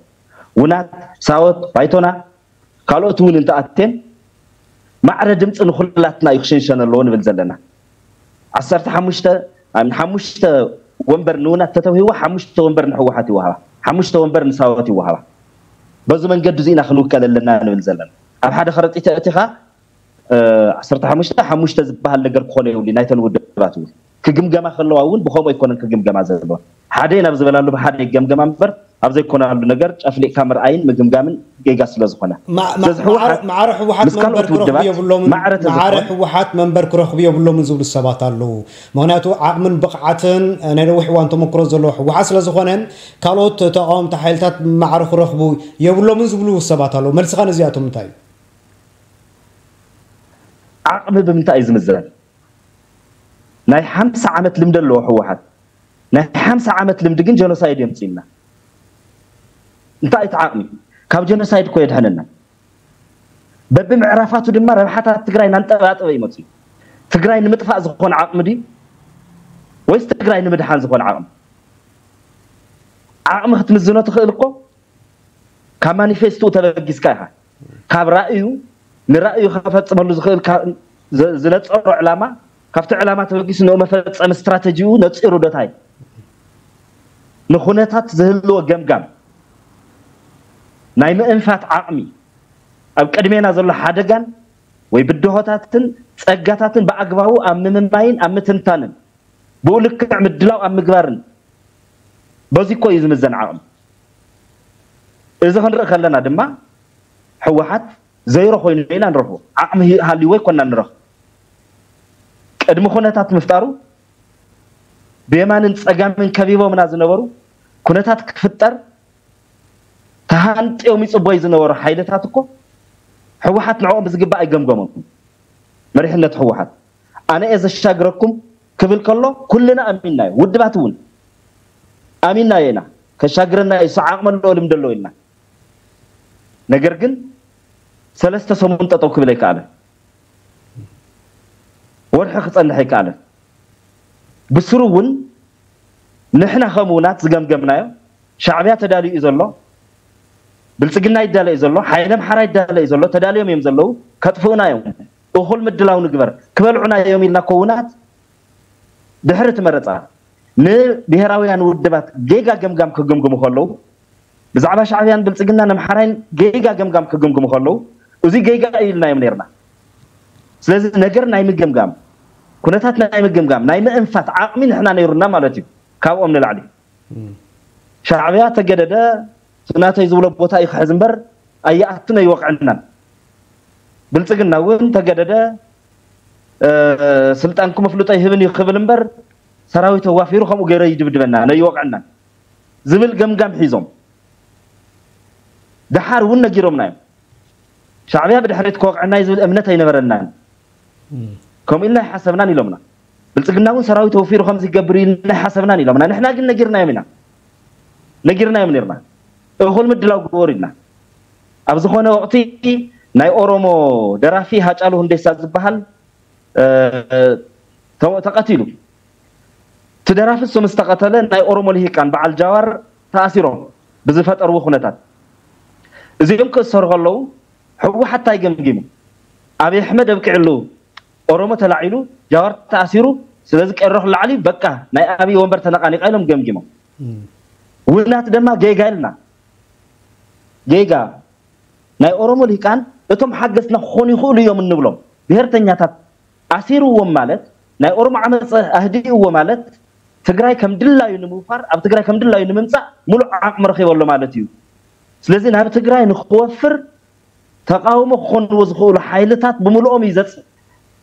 ውናት ሳወት ባይቶና ካልኦት እውን እንተኣቴን ማዕረ ድምፂ ንኩላትና እዩ ክሽንሸን ኣለዎ ንብል ዘለና። ዓሰርተ ሓሙሽተ ሓሙሽተ ወንበር ንውናት ተተውሂዋ ሓሙሽተ ወንበር ንሕወሓት ይወሃባ። ሓሙሽተ ወንበር ንሳወት ይወሃባ። በዚ መንገዲ እዚ ክንውከል ኣለና ንብል ዘለና። ኣብ ሓደ ከረጢት ኣእቲኻ 15 ሓሙሽተ ዝበሃል ነገር ክኾነ የብሉ ናይተን ውድባት እውን ክግምገማ ከለዋ እውን ብከምኡ ኣይኮነን ክግምገማ ዘለዎ ሓደ ናብ ዝበላሉ ብሓደ ይገምገማ እምበር ኣብ ዘይኮናሉ ነገር ጨፍሊቕካ ምርኣይን ምግምጋምን ጌጋ ስለ ዝኾነ። ማዕረ ሕወሓት መንበር ክረኽቡ የብሎምን ዝብሉ ሰባት ኣለዉ። ምክንያቱ ዓቕምን ብቕዓትን ናይ ነዊሕ እዋን ተመክሮ ዘለዎ ሕወሓት ስለ ዝኾነ ካልኦት ተቃወምቲ ሓይልታት ማዕረ ክረኽቡ የብሎምን ዝብሉ ሰባት ኣለዉ። መልስኻ ነዚኣቶም እንታይ? እዩ ዓቕሚ ብምንታይ እዩ ዝምዘን ናይ ሓምሳ ዓመት ልምዲ ኣለዎ ሕወሓት። ናይ ሓምሳ ዓመት ልምዲ ግን genocide የምፅኢልና እንታይ እቲ ዓቕሚ ካብ genocide ኮ የድሕነና። በብምዕራፋቱ ድማ ረብሓታት ትግራይ ናንጠባጠበ ይመፁ ትግራይ ንምጥፋእ ዝኾነ ዓቕሚ ድዩ? ወይስ ትግራይ ንምድሓን ዝኾነ ዓቕሚ? ዓቕሚ ክትምዝኖ ትኽእል እኮ? ካብ ማኒፌስቶኡ ተበጊስካ ኢኻ። ካብ ራእዩ ንራእዩ ከፈፅመሉ ዝኽእል ዝነፀሮ ዕላማ ካብቲ ዕላማ ተበጊሱ ንኡ መፈፀሚ እስትራተጂኡ ነፂሩ ዶታይ ንኩነታት ዝህልዎ ገምጋም ናይ ምእንፋት ዓቕሚ ኣብ ቅድሜና ዘሎ ሓደጋን ወይ ብድሆታትን ፀጋታትን ብኣግባቡ ኣብ ምምማይን ኣብ ምትንታንን ብኡ ምድላው ኣብ ምግባርን በዚ እኮ እዩ ዝምዘን ዓቕሚ። እዚ ክንርኢ ከለና ድማ ሕወሓት ዘይሮ ኮይኑ ኢና ንረኽቦ። ዓቕሚ ሃልይዎ ይኮና ንረኽብ ቅድሚ ኩነታት ምፍጣሩ ብየማንን ፀጋምን ከቢቦምና ዝነበሩ ኩነታት ክፍጠር ተሃንጥዮም ይፅበዩ ዝነበሩ ሓይልታት እኮ። ሕወሓት ንዕኦም ብዝግባእ ኣይገምገሞም። መሪሕነት ሕወሓት። ኣነ እየ ዘሻግረኩም ክብል ከሎ ኩልና ኣሚንናዮ ውድባት እውን ኣሚንናዮ ኢና። ከሻግረና እዩ ልምዲ ኣለዎ ኢልና ነገር ግን ሰለስተ ሰሙን ጠጠው ክብል ኣይከኣለን ወርሒ ክፀንሕ ኣይከኣለን ብስሩ እውን ንሕና ከምኡናት ዝገምገምናዮ። ሻዕብያ ተዳልዩ እዩ ዘሎ ብልፅግና ይዳለ እዩ ዘሎ ሓይለ ምሓራ ይዳለ እዩ ዘሎ ተዳልዮም እዮም ዘለው ከጥፍኡና እዮም። እኹል ምድላው ንግበር ክበልዑና እዮም ኢልና ኮውናት ድሕሪ ትመረፃ ንብሄራውያን ውድባት ጌጋ ገምጋም ክግምግሙ ከለው ብዛዕባ ሻዕብያን ብልፅግና ንምሓራይን ጌጋ ገምጋም ክግምግሙ ከለው እዚ ጌጋ እዩ ኢልናዮም ነርና ስለዚ ነገር ናይ ምግምጋም ኩነታት ናይ ምግምጋም ናይ ምእንፋት ዓቕሚ ንሕና ነይሩና ማለት እዩ። ካብኦም ንላዕሊ ሻዕብያ ተገደደ ናተይ ዝብሎ ቦታ እዩ ክሕዝ እምበር ኣየኣቱን ኣይወቅዕናን ብልፅግና እውን ተገደደ ስልጣንኩም ኣፍልጦ ይህብን እዩ ክብል እምበር ሰራዊት ኣዋፊሩ ከምኡ ገይረ ይድብድበና ነይወቅዕናን ዝብል ገምጋም ሒዞም። ድሓር እውን ነጊሮምና እዮም። ሻዕብያ ብድሕሪት ክወቅዕና ዝብል እምነት ኣይነበረናን ከምኡ ኢልና ይሓሰብናን ኢሎምና። ብልፅግና እውን ሰራዊት ወፊሩ ከምዚ ይገብር ኢልና ይሓሰብናን ኢሎምና። ንሕና ግን ነጊርናዮም ኢና። ነጊርናዮም ነርና እኹል ምድላው ግበሩ ኢልና። ኣብ ዝኾነ ወቅቲ ናይ ኦሮሞ ደራፊ ሃጫሉ ሁንዴሳ ዝበሃል ተቐቲሉ። እቲ ደራፊ እሱ ምስ ተቐተለ ናይ ኦሮሞ ልሂቃን በዓል ጃዋር ተኣሲሮም ብዝፈጠርዎ ኩነታት። እዚኦም ክእሰሩ ከለዉ ሕወሓት እንታይ ገምጊሙ? ኣብይ ኣሕመድ ኣብቅዕሉ ኦሮሞ ተላዒሉ ጃዋር ተኣሲሩ ስለዚ ቀሮ ክላዕሊ በቃ ናይ ኣብይ ወንበር ተነቃኒቃ ኢሎም ገምጊሞም። ውናት ድማ ጌጋ ኢልና። ጌጋ ናይ ኦሮሞ ልሂቃን እቶም ሓገዝና ክኾኑ ይኽእሉ እዮም እንብሎም። ብሄርተኛታት ኣሲርዎም ማለት ናይ ኦሮሞ ዓመፀ ኣህዲእዎ ማለት ትግራይ ከም ድላዩ ንምውፋር ኣብ ትግራይ ከም ድላዩ ንምምፃእ ሙሉእ ዓቕሚ ረኪበሎ ማለት እዩ። ስለዚ ናብ ትግራይ ንክወፍር ተቃውሞ ክኾንዎ ዝኽእሉ ሓይልታት ብምልኦም እዩ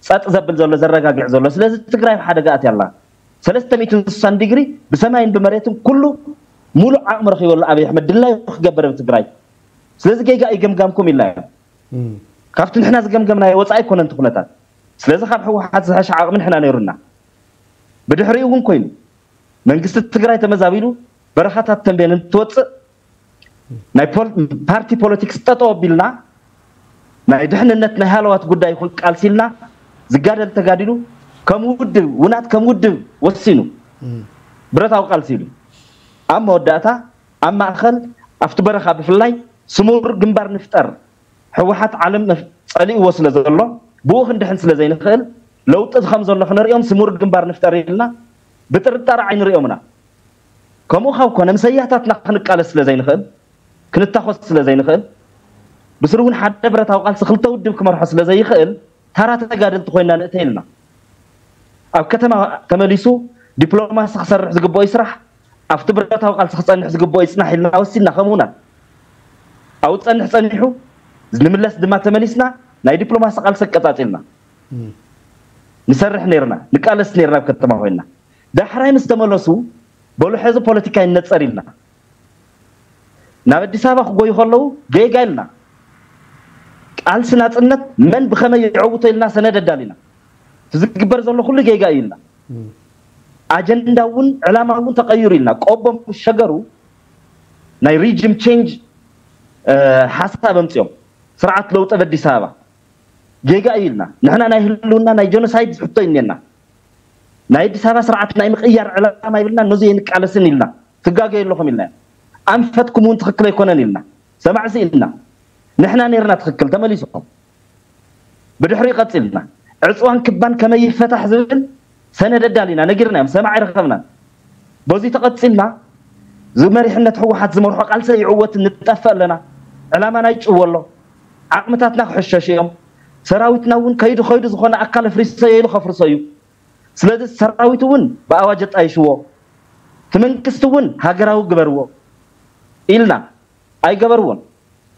ፀጥ ዘብል ዘሎ ዘረጋግዕ ዘሎ። ስለዚ ትግራይ ብሓደጋ ኣትያ ኣላ ሰለስተ ሚእትን ስሳን ዲግሪ ብሰማይን ብመሬትን ኩሉ ሙሉእ ዓቕሚ ረኪበሉ ኣብይ ኣሕመድ ድላዩ ክገበር ብትግራይ ስለዚ ጌጋ ይገምጋምኩም ኢልና እዮም። ካብቲ ንሕና ዝገምገምናዮ ወፃኢ ኮነ ንቲ ኩነታት ስለዚ ካብ ሕወሓት ዝሓሸ ዓቕሚ ንሕና ነይሩና። ብድሕሪኡ እውን ኮይኑ መንግስቲ ትግራይ ተመዛቢሉ በረኻታት ተንቤን እንትወፅእ ናይ ፓርቲ ፖለቲክስ ጠጠው ኣቢልና ናይ ድሕንነት ናይ ሃለዋት ጉዳይ ይኹን ቃልሲልና ዝጋደል ተጋዲሉ ከም ውድብ ውናት ከም ውድብ ወሲኑ። ብረታዊ ቃልሲ ኢሉ ኣብ መወዳእታ ኣብ ማእኸል ኣብቲ በረኻ ብፍላይ ስሙር ግንባር ንፍጠር። ሕወሓት ዓለም ፀሊእዎ ስለ ዘሎ ብኡ ክንድሕን ስለ ዘይንኽእል ለውጢ ከም ዘሎ ክንሪኦም ስሙር ግንባር ንፍጠር ኢልና ብጥርጣሪ ዓይንሪኦምና ከምኡ ካብ ኮነ ምሰያታትና ክንቃለስ ስለ ዘይንኽእል ክንታኮስ ስለ ዘይንኽእል ብስሩ እውን ሓደ ብረታዊ ቃልሲ ክልተ ውድብ ክመርሖ ስለ ዘይኽእል ታራ ተጋደልቲ ኮይና ንእተ ኢልና ኣብ ከተማ ተመሊሱ ዲፕሎማሲ ክሰርሕ ዝግብኦ ይስራሕ ኣብቲ ብረታዊ ቃልሲ ክፀንሕ ዝግብኦ ይፅናሕ ኢልና ወሲድና ከምኡና ኣብኡ ፀንሕ ፀኒሑ ንምለስ ድማ ተመሊስና ናይ ዲፕሎማሲ ቃልሲ ቀፃፂልና ንሰርሕ ነርና ንቃለስ ነርና ኣብ ከተማ ኮይና ዳሕራይ ምስ ተመለሱ በሉ ሕዚ ፖለቲካ ይነፀር ኢልና። ናብ ኣዲስ ኣበባ ክጎዩ ከለዉ ጌጋ ኢልና ቃልሲ ናፅነት መን ብከመይ ይዕውቶ ኢልና ሰነድ ኣዳሊና እቲ ዝግበር ዘሎ ኩሉ ጌጋ እዩ ኢልና ኣጀንዳ እውን ዕላማ እውን ተቀይሩ ኢልና ቆቦም ሸገሩ ናይ ሪጅም ቼንጅ ሓሳብ ኣምፅኦም ስርዓት ለውጠ በኣዲስ ኣበባ ጌጋ እዩ ኢልና ንሕና ናይ ህልውና ናይ ጀኖሳይድ ዝሕቶ እኒና ናይ ኣዲስ ኣበባ ስርዓት ናይ ምቅያር ዕላማ ይብልና ነዚ የንቃለስን ኢልና ትጋገዩ ኣለኹም ኢልና ኣንፈትኩም እውን ትክክል ኣይኮነን ኢልና ሰማዕሲ ኢልና ንሕና ነርና ትክክል ተመሊሶም ብድሕሪ ቀፂልና ዕፅዋን ክባን ከመይ ይፈታሕ ዝብል ሰነድ ኣዳሊና ነጊርና እዮም ሰማዕ ይረከብና በዚ ተቐፂልና ዝመሪሕነት ህወሓት ዝመርሖ ቃልሰ ይዕወት ንጠፍእ ኣለና ዕላማና ይጭዎ ኣሎ ዓቕምታትና ክሕሸሽ እዮም ሰራዊትና እውን ከይዱ ከይዱ ዝኾነ ኣካል ፍሪሰዮ ኢሉ ከፍርሶ እዩ ስለዚ ሰራዊት እውን ብኣዋጅ ኣጣይሽዎ እቲ መንግስቲ እውን ሃገራዊ ግበርዎ ኢልና ኣይገበርዎን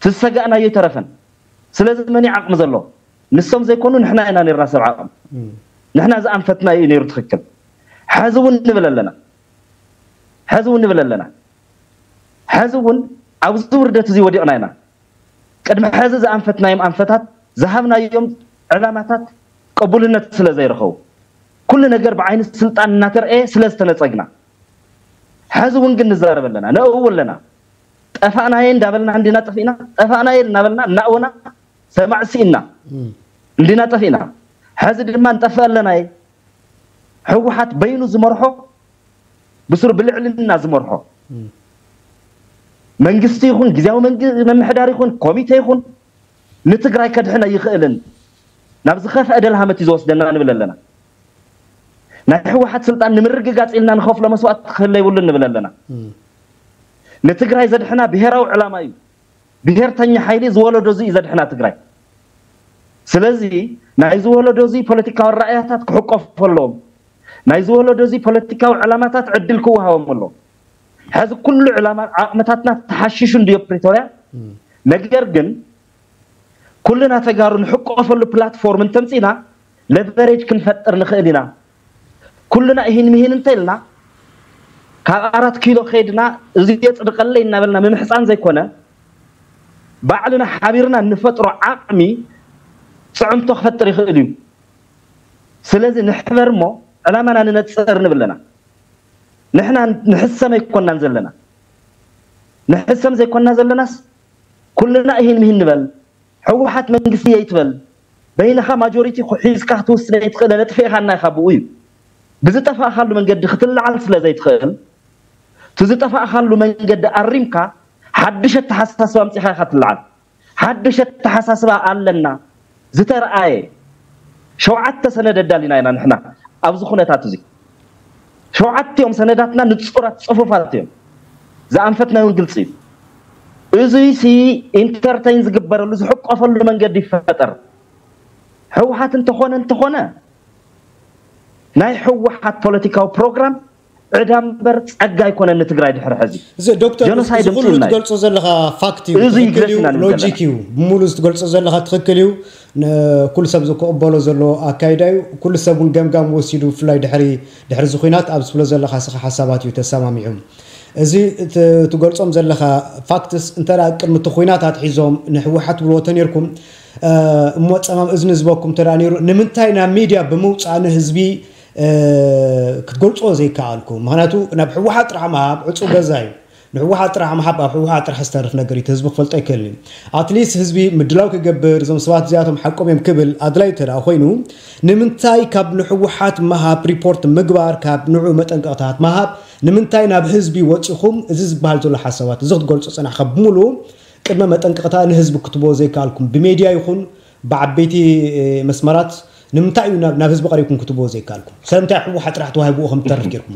ትሰጋእናዮ ይተረፈን ስለዚ መን ዓቕሚ ዘሎ። ንሶም ዘይኮኑ ንሕና ኢና ነርና ሰብ ዓቕሚ ንሕና ዝኣንፈትና እዩ ነይሩ ትክክል ሕዚ እውን ንብል ኣለና። ሕዚ እውን ንብል ኣለና። ሕዚ እውን ኣብዚ ውርደት እዚ ወዲቕና ኢና። ቅድሚ ሕዚ ዝኣንፈትናዮም ኣንፈታት ዝሃብናዮም ዕላማታት ቅቡልነት ስለ ዘይረኸቡ። ኩሉ ነገር ብዓይኒ ስልጣን እናተርአየ ስለ ዝተነፀግና። ሕዚ እውን ግን ንዛረብ ኣለና ነእው ኣለና ጠፋእናየ እንዳበልና እንዲና ጠፊእና ጠፋእናየ እናበልና እናእወና ሰማዕሲ ኢና እንዲና ጠፊእና ሕዚ ድማ ንጠፍእ ኣለናየ ሕወሓት በይኑ ዝመርሖ ብስሩ ብልዕልና ዝመርሖ መንግስቲ ይኹን ግዜያዊ መምሕዳር ይኹን ኮሚቴ ይኹን ንትግራይ ከድሕነ ይኽእልን። ናብ ዝኸፍአ ደልሃመት እዩ ዝወስደና ንብል ኣለና። ናይ ሕወሓት ስልጣን ንምርግጋፅ ኢልና ንኸፍሎ መስዋእት ክህለ ይብሉን ንብል ኣለና ንትግራይ ዘድሕና ብሄራዊ ዕላማ እዩ። ብሄርተኛ ሓይሊ ዝወለዶ እዩ ዘድሕና ትግራይ። ስለዚ ናይ ዝወለዶ እዚ ፖለቲካዊ ራእያታት ክሕቆፍ ኣለዎም። ናይ ዝወለዶ እዚ ፖለቲካዊ ዕላማታት ዕድል ክወሃቦም ኣለዎም። ሕዚ ኩሉ ዕላማ ዓቕምታትና ተሓሽሹ እንድዮ ፕሪቶርያ። ነገር ግን ኩልና ተጋሩ ንሕቆፈሉ platform እንተምፂና leverage ክንፈጥር ንኽእል ኢና። ኩልና ይህን ምሂን እንተኢልና ካብ ኣራት ኪሎ ከይድና እዚ የፅድቀለይ እናበልና ምምሕፃን ዘይኮነ ባዕልና ሓቢርና ንፈጥሮ ዓቕሚ ፅዕምቶ ክፈጥር ይኽእል እዩ። ስለዚ ንሕበር እሞ ዕላማና ንነፅር ንብለና። ንሕና ንሕሰም ኣይኮናን ዘለና። ንሕሰም ዘይኮና ዘለናስ ኩልና ይህን ምሂን ንበል ሕወሓት መንግስቲ እየ ይትበል በይንኻ ማጆሪቲ ሒዝካ ክትውስነ ይትኽእል ነጥፊእኻ እናይኻ ብኡ እዩ። ብዝጠፋእኻሉ መንገዲ ክትለዓል ስለ ዘይትኽእል እቲ ዝጠፋእኻሉ መንገዲ ኣሪምካ ሓድሽ ኣተሓሳስባ ኣምፂኻ ኢኻ ትለዓል። ሓድሽ ኣተሓሳስባ ኣለና። ዝተረኣየ ሸውዓተ ሰነድ ኣዳሊና ኢና ንሕና። ኣብዚ ኩነታት እዚ ሸውዓተዮም ሰነዳትና ንፁራት ፅፉፋት እዮም። ዝኣንፈትና እውን ግልፂ እዩ። እዚ ሲ entertain ዝግበረሉ ዝሕቆፈሉ መንገዲ ይፈጠር። ሕወሓት እንተኾነ እንተኾነ ናይ ሕወሓት ፖለቲካዊ ፕሮግራም ዕዳ እምበር ፀጋ ኣይኮነን ንትግራይ ድሕሪ ሕዚ። እዚ ዶክተር genocide ኩሉ ምፅልና እዩ ትገልፆ ዘለካ fact እዩ እዚ ትክክል እዩ ይግለፅና ንብል logic እዩ። ብሙሉእ ትገልፆ ዘለካ ትክክል እዩ። ኩሉ ሰብ ዝክቕበሎ ዘሎ ኣካይዳ እዩ። ኩሉ ሰብ እውን ገምጋም ወሲዱ ብፍላይ ድሕሪ ድሕሪ እዚ ኩናት ኣብ ዝብሎ ዘለካ ስኻ ሓሳባት እዩ ተሰማሚዑ። እዚ ት- ትገልፆም ዘለካ facts እንተ ደኣ ቅድሚ እቲ ኩናታት ሒዞም ንሕወሓት ብልዎ ተነርኩም እሞ ፀማም እዝኒ ዝበኩም እንተ ደኣ ነይሩ ንምንታይ ናብ ሚድያ ብምውፃእ ንህዝቢ እ፣ ክትገልፆ ዘይከኣልኩም ምክንያቱ ናብ ሕወሓት ጥራሕ ምሃብ ዕፁ ገዛ እዩ። ንሕወሓት ጥራሕ ምሃብ ኣብ ሕወሓት ጥራሕ ዝተርፍ ነገር እዩ። ህዝቢ ክፈልጦ ኣይክእልን at least ህዝቢ ምድላው ክገብር እዞም ሰባት እዚኣቶም ሓቆም እዮም ክብል ኣድላይ እንተ ኮይኑ ንምንታይ ካብ ንሕወሓት መሃብ ሪፖርት ምግባር ካብ ንዑ መጠንቀቕታት መሃብ ንምንታይ ናብ ህዝቢ ወፂኹም? እዚ ዝበሃል ዘሎ ሓሳባት እዚ ክትገልፆ ፀናሕካ ብምሉእ ቅድመ መጠንቀቕታ ንህዝቢ ክትቦ ዘይከኣልኩም ብሜድያ ይኹን ብዓበይቲ መስመራት ንምንታይ እዩ ናብ ህዝቢ ቀሪብኩም ክትቦ ዘይከኣልኩም? ስለምንታይ ሕወሓት ጥራሕ ተዋሂብዎ ከም ጌርኩም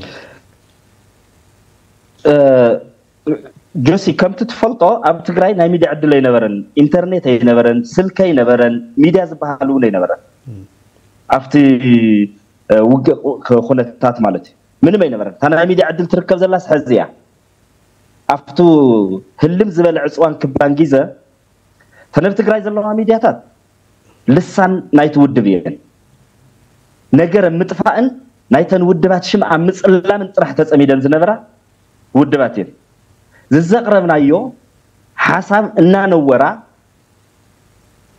ጆሲ ከምቲ ትፈልጦ ኣብ ትግራይ ናይ ሚድያ ዕድል ኣይነበረን ኢንተርኔት ኣይነበረን ስልኪ ኣይነበረን ሚድያ ዝበሃል እውን ኣይነበረን። ኣብቲ ውግእ ኩነታት ማለት እዩ። ምንም ኣይነበረን። እታ ናይ ሚድያ ዕድል ትርከብ ዘላስ ሕዚ እያ። ኣብቱ ህልም ዝበለ ዕፅዋን ክባን ግዜ ተነብ ትግራይ ዘለዋ ሚድያታት ልሳን ናይቲ ውድብ እየን ነገር ምጥፋእን ናይተን ውድባት ሽም ኣብ ምፅላምን ጥራሕ ተፀሚደን ዝነበራ ውድባት እየን ዝዘቕረብናዮ ሓሳብ እናነወራ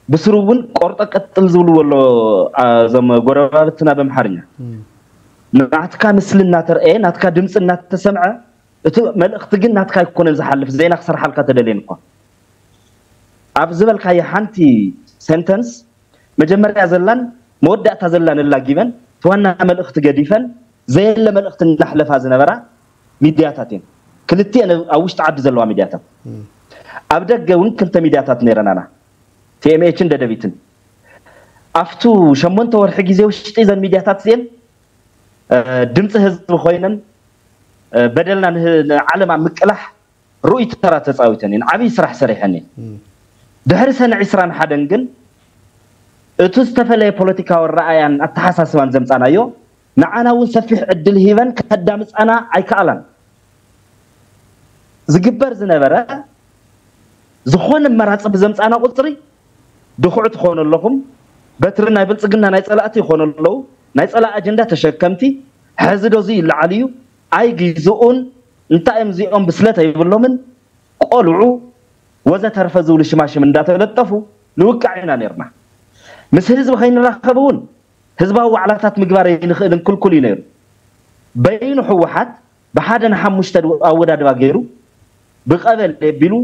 ብስሩ እውን ቆርጦ ቀጥል ዝብልዎ ኣሎ እዞም ጎረባብትና በምሓርኛ ናትካ ምስሊ እናተርአየ ናትካ ድምፂ እናተሰምዐ እቲ መልእክቲ ግን ናትካ ኣይኮነን ዝሓልፍ። ዜና ክሰርሓልካ ተደልየን እኳ። ኣብ ዝበልካዮ ሓንቲ sentence መጀመርያ ዘላን መወዳእታ ዘላን እላጊበን እቲ ዋና መልእክቲ ገዲፈን ዘየለ መልእክቲ እናሕለፋ ዝነበራ ሚድያታት እየን። ክልቲአን ኣብ ውሽጢ ዓዲ ዘለዋ ሚድያታት ኣብ ደገ እውን ክልተ ሚድያታት ነይረናና ቲኤምኤችን ደደቢትን። ኣብቱ ሸሞንተ ወርሒ ግዜ ውሽጢ ዘን ሚድያታት እዚአን ድምፂ ህዝቢ ኮይነን በደልና ንዓለም ኣብ ምቅላሕ ርኡይ ተራ ተፃዊተን እየን። ዓብይ ስራሕ ሰሪሐን እየን። ድሕሪ ሰነ 21 ግን እቲ ዝተፈለየ ፖለቲካዊ ረኣያን ኣተሓሳስባን ዘምፃናዮ ንዓና እውን ሰፊሕ ዕድል ሂበን ከዳምፃና ኣይከኣላን ዝግበር ዝነበረ ዝኾነ መራፂ ብዘምፃና ቁፅሪ ድኩዕ ትኾኑ ኣለኹም በትሪ ናይ ብልፅግና ናይ ፀላእቲ ይኾኑ ኣለዉ። ናይ ፀላእ ኣጀንዳ ተሸከምቲ ሕዚ ዶዚ ይለዓል እዩ? ኣይግዝኡን እንታይ እዮም እዚኦም ብስለት ኣይብሎምን? ቆልዑ ወዘተርፈ ዝብሉ ሽማሽም እንዳተለጠፉ ንውቃዕ ኢና ነርና ምስ ህዝቢ ከይንራኸብ እውን ህዝባዊ ዋዕላታት ምግባር ይንኽእልን ክልኩል እዩ ነይሩ። በይኑ ሕወሓት ብሓደ ንሓሙሽተ ኣወዳድባ ገይሩ ብቐበል ኣቢሉ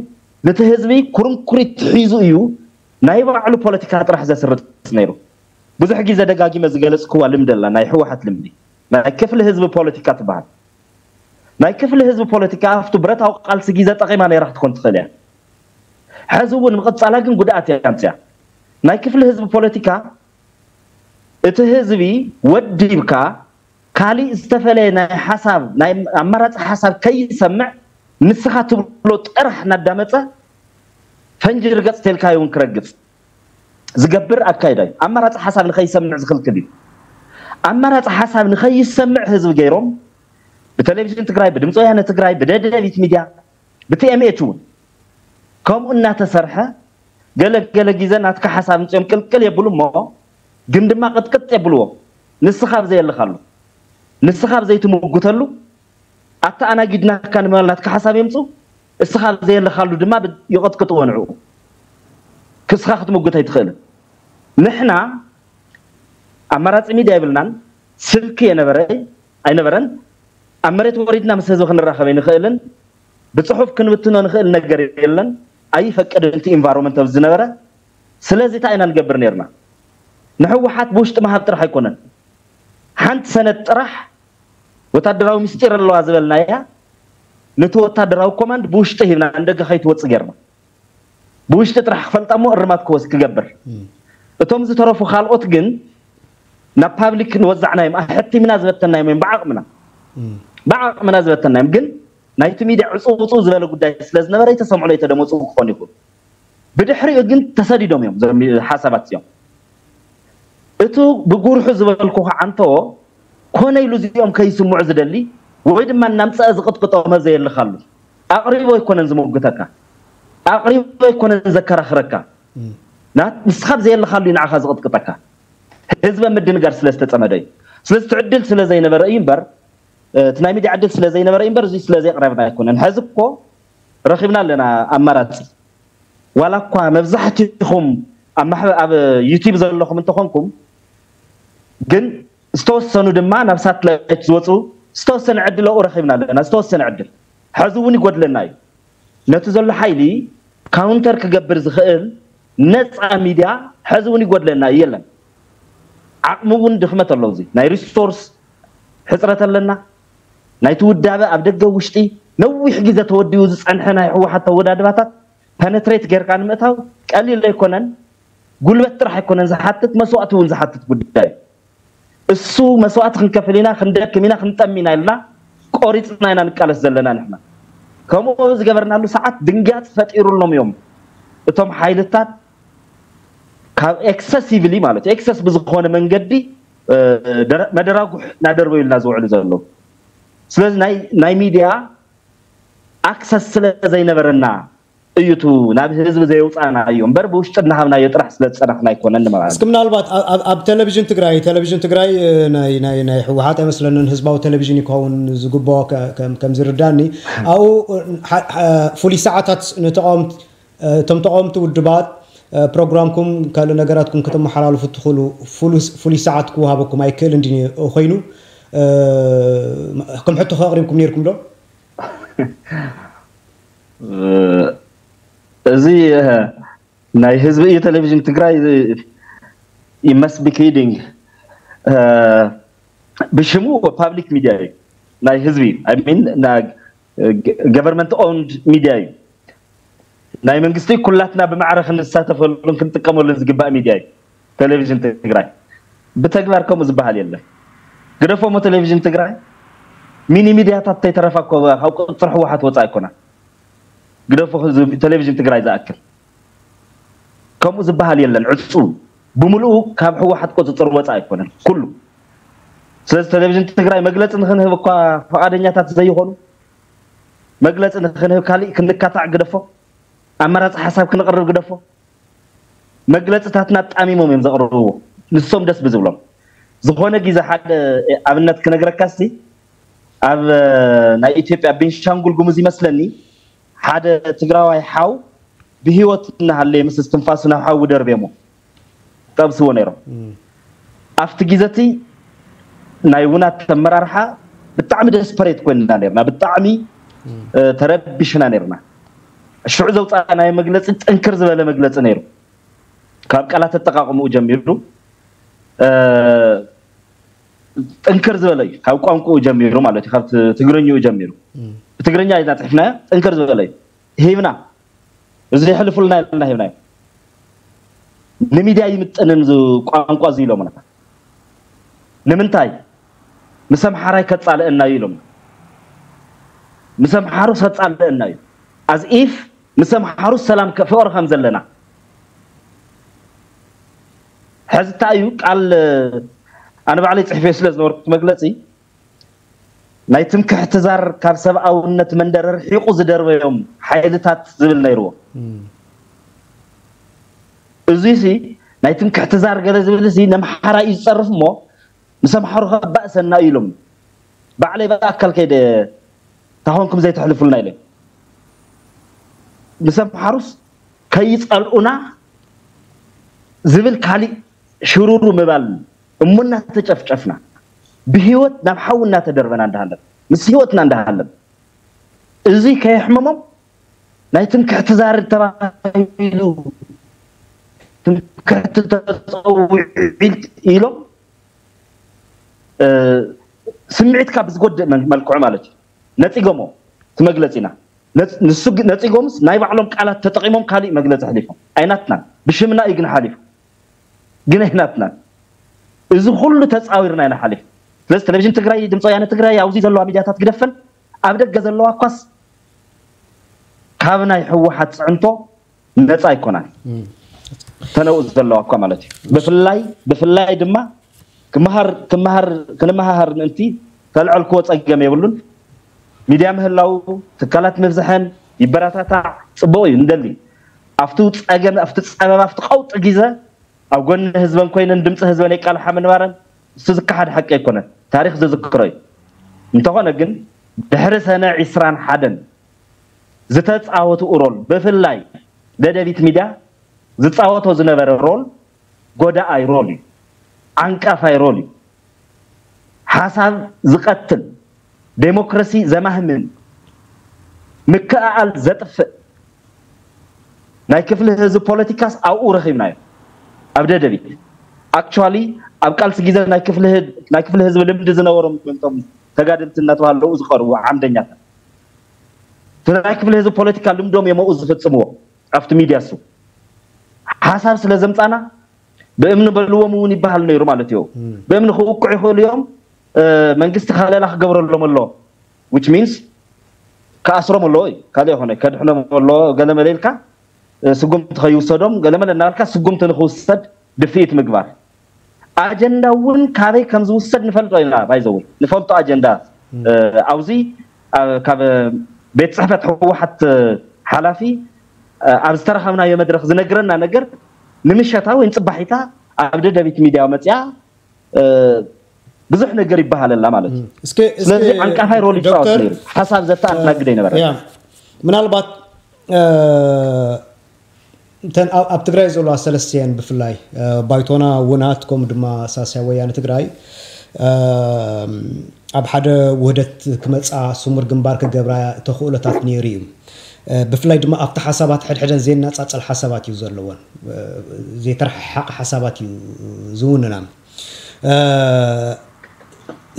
ነቲ ህዝቢ ኩርንኩሪት ሒዙ እዩ ናይ ባዕሉ ፖለቲካ ጥራሕ ዘስርጥ ነይሩ። ብዙሕ ግዜ ደጋጊመ ዝገለፅክዋ ልምዲ ኣላ። ናይ ሕወሓት ልምዲ ናይ ክፍሊ ህዝቢ ፖለቲካ ትበሃል። ናይ ክፍሊ ህዝቢ ፖለቲካ ኣብቲ ብረታዊ ቃልሲ ግዜ ጠቂማ ነይራ ክትኮን ትኽእል እያ። ሕዚ እውን ምቕፃላ ግን ጉድኣት እያ ኣምፅያ ናይ ክፍሊ ህዝቢ ፖለቲካ እቲ ህዝቢ ወዲብካ ካሊእ ዝተፈለየ ናይ ሓሳብ ናይ ኣማራፂ ሓሳብ ከይሰምዕ ንስኻ ትብሎ ጥራሕ እናዳመፀ ፈንጂ ርገፅ ተልካዮ እውን ክረግፅ ዝገብር ኣካይዳ እዩ። ኣማራፂ ሓሳብ ንከይሰምዕ ዝክልክል እዩ። ኣማራፂ ሓሳብ ንከይሰምዕ ህዝቢ ገይሮም ብቴሌቭዥን ትግራይ ብድምፂ ወያነ ትግራይ ብደደቢት ሚድያ ብቲኤምኤች እውን ከምኡ እናተሰርሐ ገለገለ ግዜ ናትካ ሓሳብ ምፅኦም ቅልቅል የብሉ እሞ ግን ድማ ቅጥቅጥ የብልዎ ንስኻ ብዘየልካሉ ንስኻ ብዘይትምጉተሉ ኣተኣናጊድናካ ናትካ ሓሳብ የምፁ። እስኻ ብዘየልካሉ ድማ ይቐጥቅጥዎ ንዕኡ ክስኻ ክትምጉት ኣይትኽእልን። ንሕና ኣማራፂ ሚድያ ይብልናን ስልኪ የነበረ ኣይነበረን። ኣብ መሬት ወሪድና ምስ ህዝቢ ክንራኸበ ይንኽእልን ብፅሑፍ ክንብትኖ ንኽእል ነገር የለን ኣይፈቀድን እቲ environment ኣብ ዝነበረ? ስለዚ እንታይ ኢና ንገብር ነርና? ንሕወሓት ብውሽጢ መሃብ ጥራሕ ኣይኮነን። ሓንቲ ሰነድ ጥራሕ ወታደራዊ ምስጢር ኣለዋ ዝበልና እያ። ነቲ ወታደራዊ command ብውሽጢ ሂብና እንደገ ከይትወፅእ ጌርና ብውሽጢ ጥራሕ ክፈልጣ እሞ እርማት ክወስ ክገብር። እቶም ዝተረፉ ካልኦት ግን ናብ ፓብሊክ ንወዛዕናዮም። ሕቲምና ዝበተናዮም እዮም ብዓቕምና ብዓቕምና ዝበተናዮም ግን ናይቲ ሚድያ ዕፁብ ውፁብ ዝበለ ጉዳይ ስለ ዝነበረ የተሰምዑ የተደመፁ ክኾኑ ይኽእሉ ብድሕሪኡ ግን ተሰዲዶም እዮም ሓሳባት እዚኦም። እቲ ብጉርሑ ዝበልኩ ከዓ እንተዎ ኮነ ኢሉ እዚኦም ከይስምዑ ዝደሊ ወይ ድማ እናምፀአ ዝቅጥቅጦ መዘ የልካሉ ኣቅሪቦ ኣይኮነን ዝምጉተካ ኣቅሪቦ ኣይኮነን ዘከራኽረካ። ንስኻ ብዘየልካሉ እዩ ንዓኻ ዝቅጥቅጠካ ህዝበ ምድንጋር ስለ ዝተፀመደ እዩ። ስለዚ ትዕድል ስለ ዘይነበረ እዩ እምበር እቲ ናይ ሚድያ ዕድል ስለ ዘይነበረ እዩ እምበር እዚ ስለ ዘይቅረብና ኣይኮነን። ሕዚ እኮ ረኪብና ኣለና ኣማራፂ ዋላ እኳ መብዛሕትኹም ኣብ ዩቲብ ዘለኹም እንተኾንኩም ግን ዝተወሰኑ ድማ ናብ ሳትላይት ዝወፁ ዝተወሰነ ዕድል ኣብኡ ረኪብና ኣለና። ዝተወሰነ ዕድል ሕዚ እውን ይጎድለና እዩ። ነቲ ዘሎ ሓይሊ counter ክገብር ዝኽእል ነፃ ሚድያ ሕዚ እውን ይጎድለና እዩ የለን። ዓቕሚ እውን ድኽመት ኣለዉ እዚ ናይ resource ሕፅረት ኣለና ናይቲ ውዳበ ኣብ ደገ ውሽጢ ነዊሕ ግዜ ተወዲኡ ዝፀንሐ ናይ ሕወሓት ተወዳድባታት penetrate ጌርካ ንምእታው ቀሊል ኣይኮነን ጉልበት ጥራሕ ኣይኮነን ዝሓትት መስዋእቲ እውን ዝሓትት ጉዳይ እሱ መስዋእቲ ክንከፍል ኢና ክንደክም ኢና ክንጠሚ ኢና ኢልና ቆሪፅና ኢና ንቃለስ ዘለና ንሕና። ከምኡ ዝገበርናሉ ሰዓት ድንጋፅ ፈጢሩሎም እዮም። እቶም ሓይልታት ካብ excessively ማለት እዩ። excess ብዝኾነ መንገዲ መደራጉሕ እናደርበዩልና ዝውዕሉ ዘለዉ ስለዚ ናይ ሚድያ access ስለ ዘይነበረና እዩ ቱ ናብ ህዝቢ ዘየውፃና እዩ እምበር ብውሽጢ እናሃብናዮ ጥራሕ ስለ ዝፀናሕና ኣይኮነን ማለት እስኪ ምናልባት ኣብ ቴሌቭዥን ትግራይ ቴሌቭዥን ትግራይ ናይ ሕወሓት ኣይመስለንን። ህዝባዊ ቴሌቭዥን ይከውን ዝግብኦ ከም ዝርዳኒ ኣብኡ ፍሉይ ሰዓታት ንተቃወምቲ እቶም ተቃወምቲ ውድባት ፕሮግራምኩም ካልእ ነገራትኩም ከተመሓላልፉ ትኽእሉ ፍሉይ ሰዓት ክወሃበኩም ኣይክእል እንዲ ኮይኑ ከም ሕቶ ከቅሪብኩም ነርኩም ዶ እዚ ናይ ህዝቢ እዩ ቴሌቭዥን ትግራይ you must be kidding ብሽሙ public media እዩ ናይ ህዝቢ mean government owned media እዩ ናይ መንግስቲ ኩላትና ብማዕረ ክንሳተፈሉን ክንጥቀመሉን ዝግባእ ሚድያ እዩ ቴሌቭዥን ትግራይ። ብተግባር ከምኡ ዝበሃል የለን ግደፎሞ ቴሌቭዥን ትግራይ ሚኒ ሚድያታት ተይተረፋ ካብ ቁፅር ሕወሓት ወፃ ኣይኮና ግደፎ ቴሌቭዥን ትግራይ ዝኣክል ከምኡ ዝበሃል የለን ዕፁ። ብምልኡ ካብ ሕወሓት ቁፅፅር ወፃ ኣይኮነን ኩሉ። ስለዚ ቴሌቭዥን ትግራይ መግለፂ ንክንህብ እኳ ፈቃደኛታት ዘይኮኑ መግለፂ ንክንህብ ካሊእ ክንካታዕ ግደፎ ኣመራፂ ሓሳብ ክንቅርብ ግደፎ መግለፂታትና ጣሚሞም እዮም ዘቅርብዎ ንሶም ደስ ብዝብሎም ዝኾነ ግዜ ሓደ ኣብነት ክነግረካ ስቲ ኣብ ናይ ኢትዮጵያ ቤንሻንጉል ጉሙዝ ይመስለኒ ሓደ ትግራዋይ ሓው ብሂወት እናሃለየ ምስ እስትንፋሱ ናብ ሓዊ ደርቤሞ ጠብስዎ ነይሮም። ኣብቲ ግዜቲ ናይ ውናት ኣመራርሓ ብጣዕሚ ደስፐሬት ኮይንና ነርና ብጣዕሚ ተረቢሽና ነርና ሽዑ ዘውፃእናዮ መግለፂ ጥንክር ዝበለ መግለፂ ነይሩ። ካብ ቃላት ኣጠቃቅምኡ ጀሚሩ ጥንክር ዝበለ ካብ ቋንቋኡ ጀሚሩ ማለት እዩ ካብ ትግርኝኡ ጀሚሩ። ብትግርኛ ኢና ፅሒፍናዮ ጥንክር ዝበለ ሂብና እዚ የሕልፉልና የለና ሂብናዮ ንሚድያ ይምጥንን ቋንቋ እዚ ኢሎምና ንምንታይ? ምስ ኣምሓራይ ከፃልአና እዩ ኢሎም። ምስ ኣምሓሩ ከፃልአና እዩ። ኣዝ ኢፍ ምስ ኣምሓሩ ሰላም ፍቅሪ ከም ዘለና። ሕዚ እንታይ እዩ ቃል ኣነ ባዕለይ ፅሕፈ ስለ ዝነበርኩ መግለፂ ናይ ትምክሕቲ ዛር ካብ ሰብኣውነት መንደር ርሒቁ ዝደርበዮም ሓይልታት ዝብል ነይርዎ። እዚ ሲ ናይ ትምክሕቲ ዛር ገለ ዝብል ሲ ነምሓራ እዩ ዝፀርፍ እሞ ምስ ኣምሓሩ ከባእሰና እዩ ኢሎም። ባዕለይ ብኣካል ከይደ ታኾንኩም ዘይተሕልፉልና ኢለ። ምስ ኣምሓሩስ ከይፀልኡና ዝብል ካሊእ ሽሩሩ ምባል እሙና ተጨፍጨፍና ብሂወት ናብ ሓዊ እናተደርበና እንዳሃለን ምስ ሂወትና እንዳሃለን እዚ ከየሕመሞም ናይ ትምክሕቲ ዛር ተባሂሉ ትምክሕቲ ተፀዊዒ ኢሎም ስምዒትካ ብዝጎድእ መልክዑ ማለት እዩ። ነፂጎሞ እቲ መግለፂ ኢና ንሱ ነፂጎምስ ናይ ባዕሎም ቃላት ተጠቂሞም ካሊእ መግለፂ ሓሊፎም። ኣይናትናን። ብሽምና እዩ ግን ሓሊፉ። ግን ኣይናትናን እዚ ኩሉ ተፃዊርና ኢና ሓሊፍ። ስለዚ ቴሌቭዥን ትግራይ ድምፂ ወያነ ትግራይ ኣብዚ ዘለዋ ሚድያታት ግደፈን ኣብ ደገ ዘለዋ እኳስ ካብ ናይ ሕወሓት ፅዕንቶ ነፃ ኣይኮናን። ተነውኡ ዘለዋ እኳ ማለት እዩ። ብፍላይ ብፍላይ ድማ ክመሃር ክመሃር ክንመሃሃር ምእንቲ ተልዕልክዎ ፀገም የብሉን። ሚድያ ምህላው ትካላት ምብዝሐን ይበረታታዕ ፅቡቅ እዩ። እንደሊ ኣብቲ ፀገም ኣብቲ ፀበባ ኣብቲ ቀውጢ ግዜ ኣብ ጎኒ ህዝበን ኮይነን ድምፂ ህዝበን የቃልሓ ምንባረን እሱ ዝከሓድ ሓቂ ኣይኮነን። ታሪክ ዝዝክሮ እዩ። እንተኾነ ግን ድሕሪ ሰነ ዒስራን ሓደን ዝተፃወትኡ ሮል ብፍላይ ደደቢት ሚድያ ዝፃወቶ ዝነበረ role ጎዳኣይ role እዩ። ዓንቃፋይ role እዩ። ሓሳብ ዝቀትል ዴሞክራሲ ዘማህምን ምክእኣል ዘጥፍእ ናይ ክፍሊ ህዝቢ ፖለቲካስ ኣብኡ ረኪብናዮ ኣብ ደደቢት actually ኣብ ቃልሲ ግዜ ናይ ክፍሊ ህዝቢ ልምዲ ዝነበሮም ቶም ተጋድልቲ እናተባሃለው ዝቀርቡ ዓምደኛታት። ናይ ክፍሊ ህዝቢ ፖለቲካ ልምዶም ኣብኡ ዝፍፅምዎ ኣብቲ ሚድያ እሱ። ሓሳብ ስለ ዘምፃና ብእምኒ በልዎም እውን ይበሃል ነይሩ ማለት እዩ። ብእምኒ ክውቅዑ ይኽእሉ እዮም። መንግስቲ ከለላ ክገብረሎም ኣሎ። which means ከኣስሮም ኣለዎ እዩ ካልእ ይኮነ ከድሕኖም ኣለዎ ገለመለ ኢልካ ስጉምቲ ከይውሰዶም ገለመለ እናበልካ ስጉምቲ ንክውሰድ ድፍኢት ምግባር። ኣጀንዳ እውን ካበይ ከም ዝውሰድ ንፈልጦ ኢና ባይዘውን ንፈልጦ ኣጀንዳ ኣብዚ ካብ ቤት ፅሕፈት ሕወሓት ሓላፊ ኣብ ዝተረኸብናዮ መድረክ ዝነግረና ነገር ንምሸታ ወይ ፅባሒታ ኣብ ደደቢት ሚድያ መፅያ ብዙሕ ነገር ይበሃለላ ማለት እዩ። ስለዚ ዓንቃፋይ ሮል ይጫወት ነይሩ። ሓሳብ ዘተኣናግደ ይነበረ ምናልባት እተን ኣብ ትግራይ ዘለዋ ሰለስተ እየን ብፍላይ ባይቶና ውናት ከምኡ ድማ ሳስያ ወያነ ትግራይ ኣብ ሓደ ውህደት ክመፃ ስሙር ግንባር ክገብራ ተኽእሎታት ነይሩ እዩ። ብፍላይ ድማ ኣብቲ ሓሳባት ሕድሕደን ዘይናፃፀል ሓሳባት እዩ ዘለዎን። ዘይተረሓሓቀ ሓሳባት እዩ ዝውንና።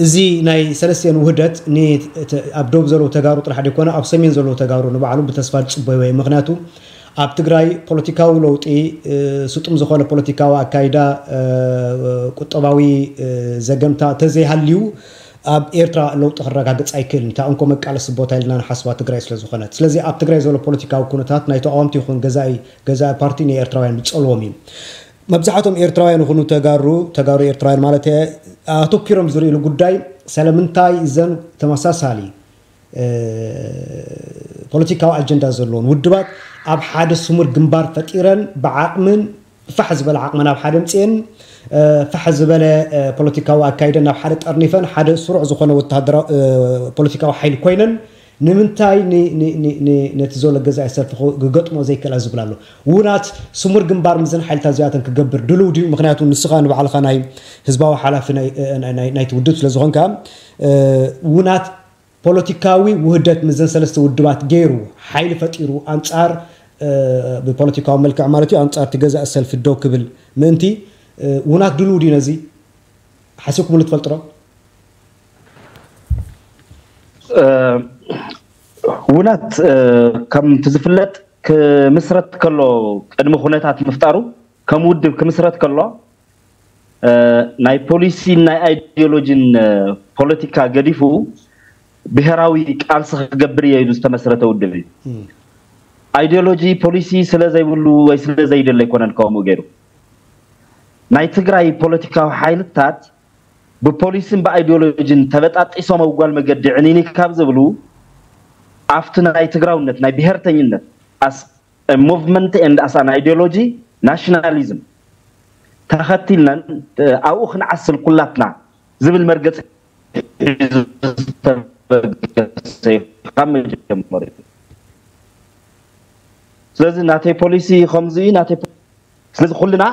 እዚ ናይ ሰለስቲአን ውህደት ኣብ ደቡብ ዘለዉ ተጋሩ ጥራሕ ደይኮነ ኣብ ሰሜን ዘለዉ ተጋሩ ንባዕሉ ብተስፋ ዝፅበዩ ወይ ምክንያቱ ኣብ ትግራይ ፖለቲካዊ ለውጢ ስጡም ዝኾነ ፖለቲካዊ ኣካይዳ ቁጠባዊ ዘገምታ ተዘይሃልዩ ኣብ ኤርትራ ለውጢ ክረጋገፅ ኣይክእልን። እንታ እንኮ መቃለሲ ቦታ ኢልና ንሓስባ ትግራይ ስለ ዝኾነት። ስለዚ ኣብ ትግራይ ዘሎ ፖለቲካዊ ኩነታት ናይ ተቃወምቲ ይኹን ገዛኢ ፓርቲ ናይ ኤርትራውያን ዝፀልዎም እዩ። መብዛሕቶም ኤርትራውያን ይኹኑ ተጋሩ ተጋሩ ኤርትራውያን ማለት ኣተኪሮም ዝርእሉ ጉዳይ ስለምንታይ እዘን ተመሳሳሊ ፖለቲካዊ ኣጀንዳ ዘለዎን ውድባት ኣብ ሓደ ስሙር ግንባር ፈጢረን ብዓቅምን ፋሕ ዝበለ ዓቅመን ኣብ ሓደ ምፅአን ፋሕ ዝበለ ፖለቲካዊ ኣካይደን ናብ ሓደ ጠርኒፈን ሓደ ስሩዕ ዝኾነ ፖለቲካዊ ሓይሊ ኮይነን ንምንታይ ነቲ ዘሎ ገዛኢ ሰልፊ ክገጥሞ ዘይክእላ ዝብል ኣሎ። ውናት ስሙር ግንባር ምዘን ሓይልታት እዚኣተን ክገብር ድልው ድዩ? ምክንያቱ ንስኻ ንባዕልካ ናይ ህዝባዊ ሓላፊ ናይቲ ውድብ ስለ ዝኾንካ ውናት ፖለቲካዊ ውህደት ምዘን ሰለስተ ውድባት ገይሩ ሓይሊ ፈጢሩ ኣንፃር ብፖለቲካዊ መልክዕ ማለት እዩ። ኣንፃር እቲ ሰልፊ ደው ክብል ምእንቲ ውናት ድልው ድዩ ነዚ። ሓሲብኩምሉ ትፈልጥ ዶ? ውናት ከምቲ ዝፍለጥ ክምስረት ከሎ ቅድሚ ኩነታት ምፍጣሩ ከም ውድብ ክምስረት ከሎ ናይ ፖሊሲ ናይ ideology ን ፖለቲካ ገዲፉ ብሄራዊ ቃልሲ ክገብር እየ ኢሉ ዝተመስረተ ውድብ እዩ ideology ፖሊሲ ስለ ዘይብሉ ወይ ስለ ኣይኮነን ከምኡ ገይሩ። ናይ ትግራይ ፖለቲካዊ ሓይልታት ብፖሊስን ብ ideology ን ተበጣጢሶም ኣጓል መገዲ ዕኒኒ ካብ ዝብሉ ኣብቲ ናይ ትግራውነት ናይ ብሄርተኝነት movement and as ideology ናሽናሊዝም ተኸቲልናን ኣብኡ ክንዓስል ኩላትና ዝብል መርገፂ ካብ መጀመር እዩ ስለዚ ናተይ ፖሊሲ ከምዚ ናተይ ስለዚ ኩልና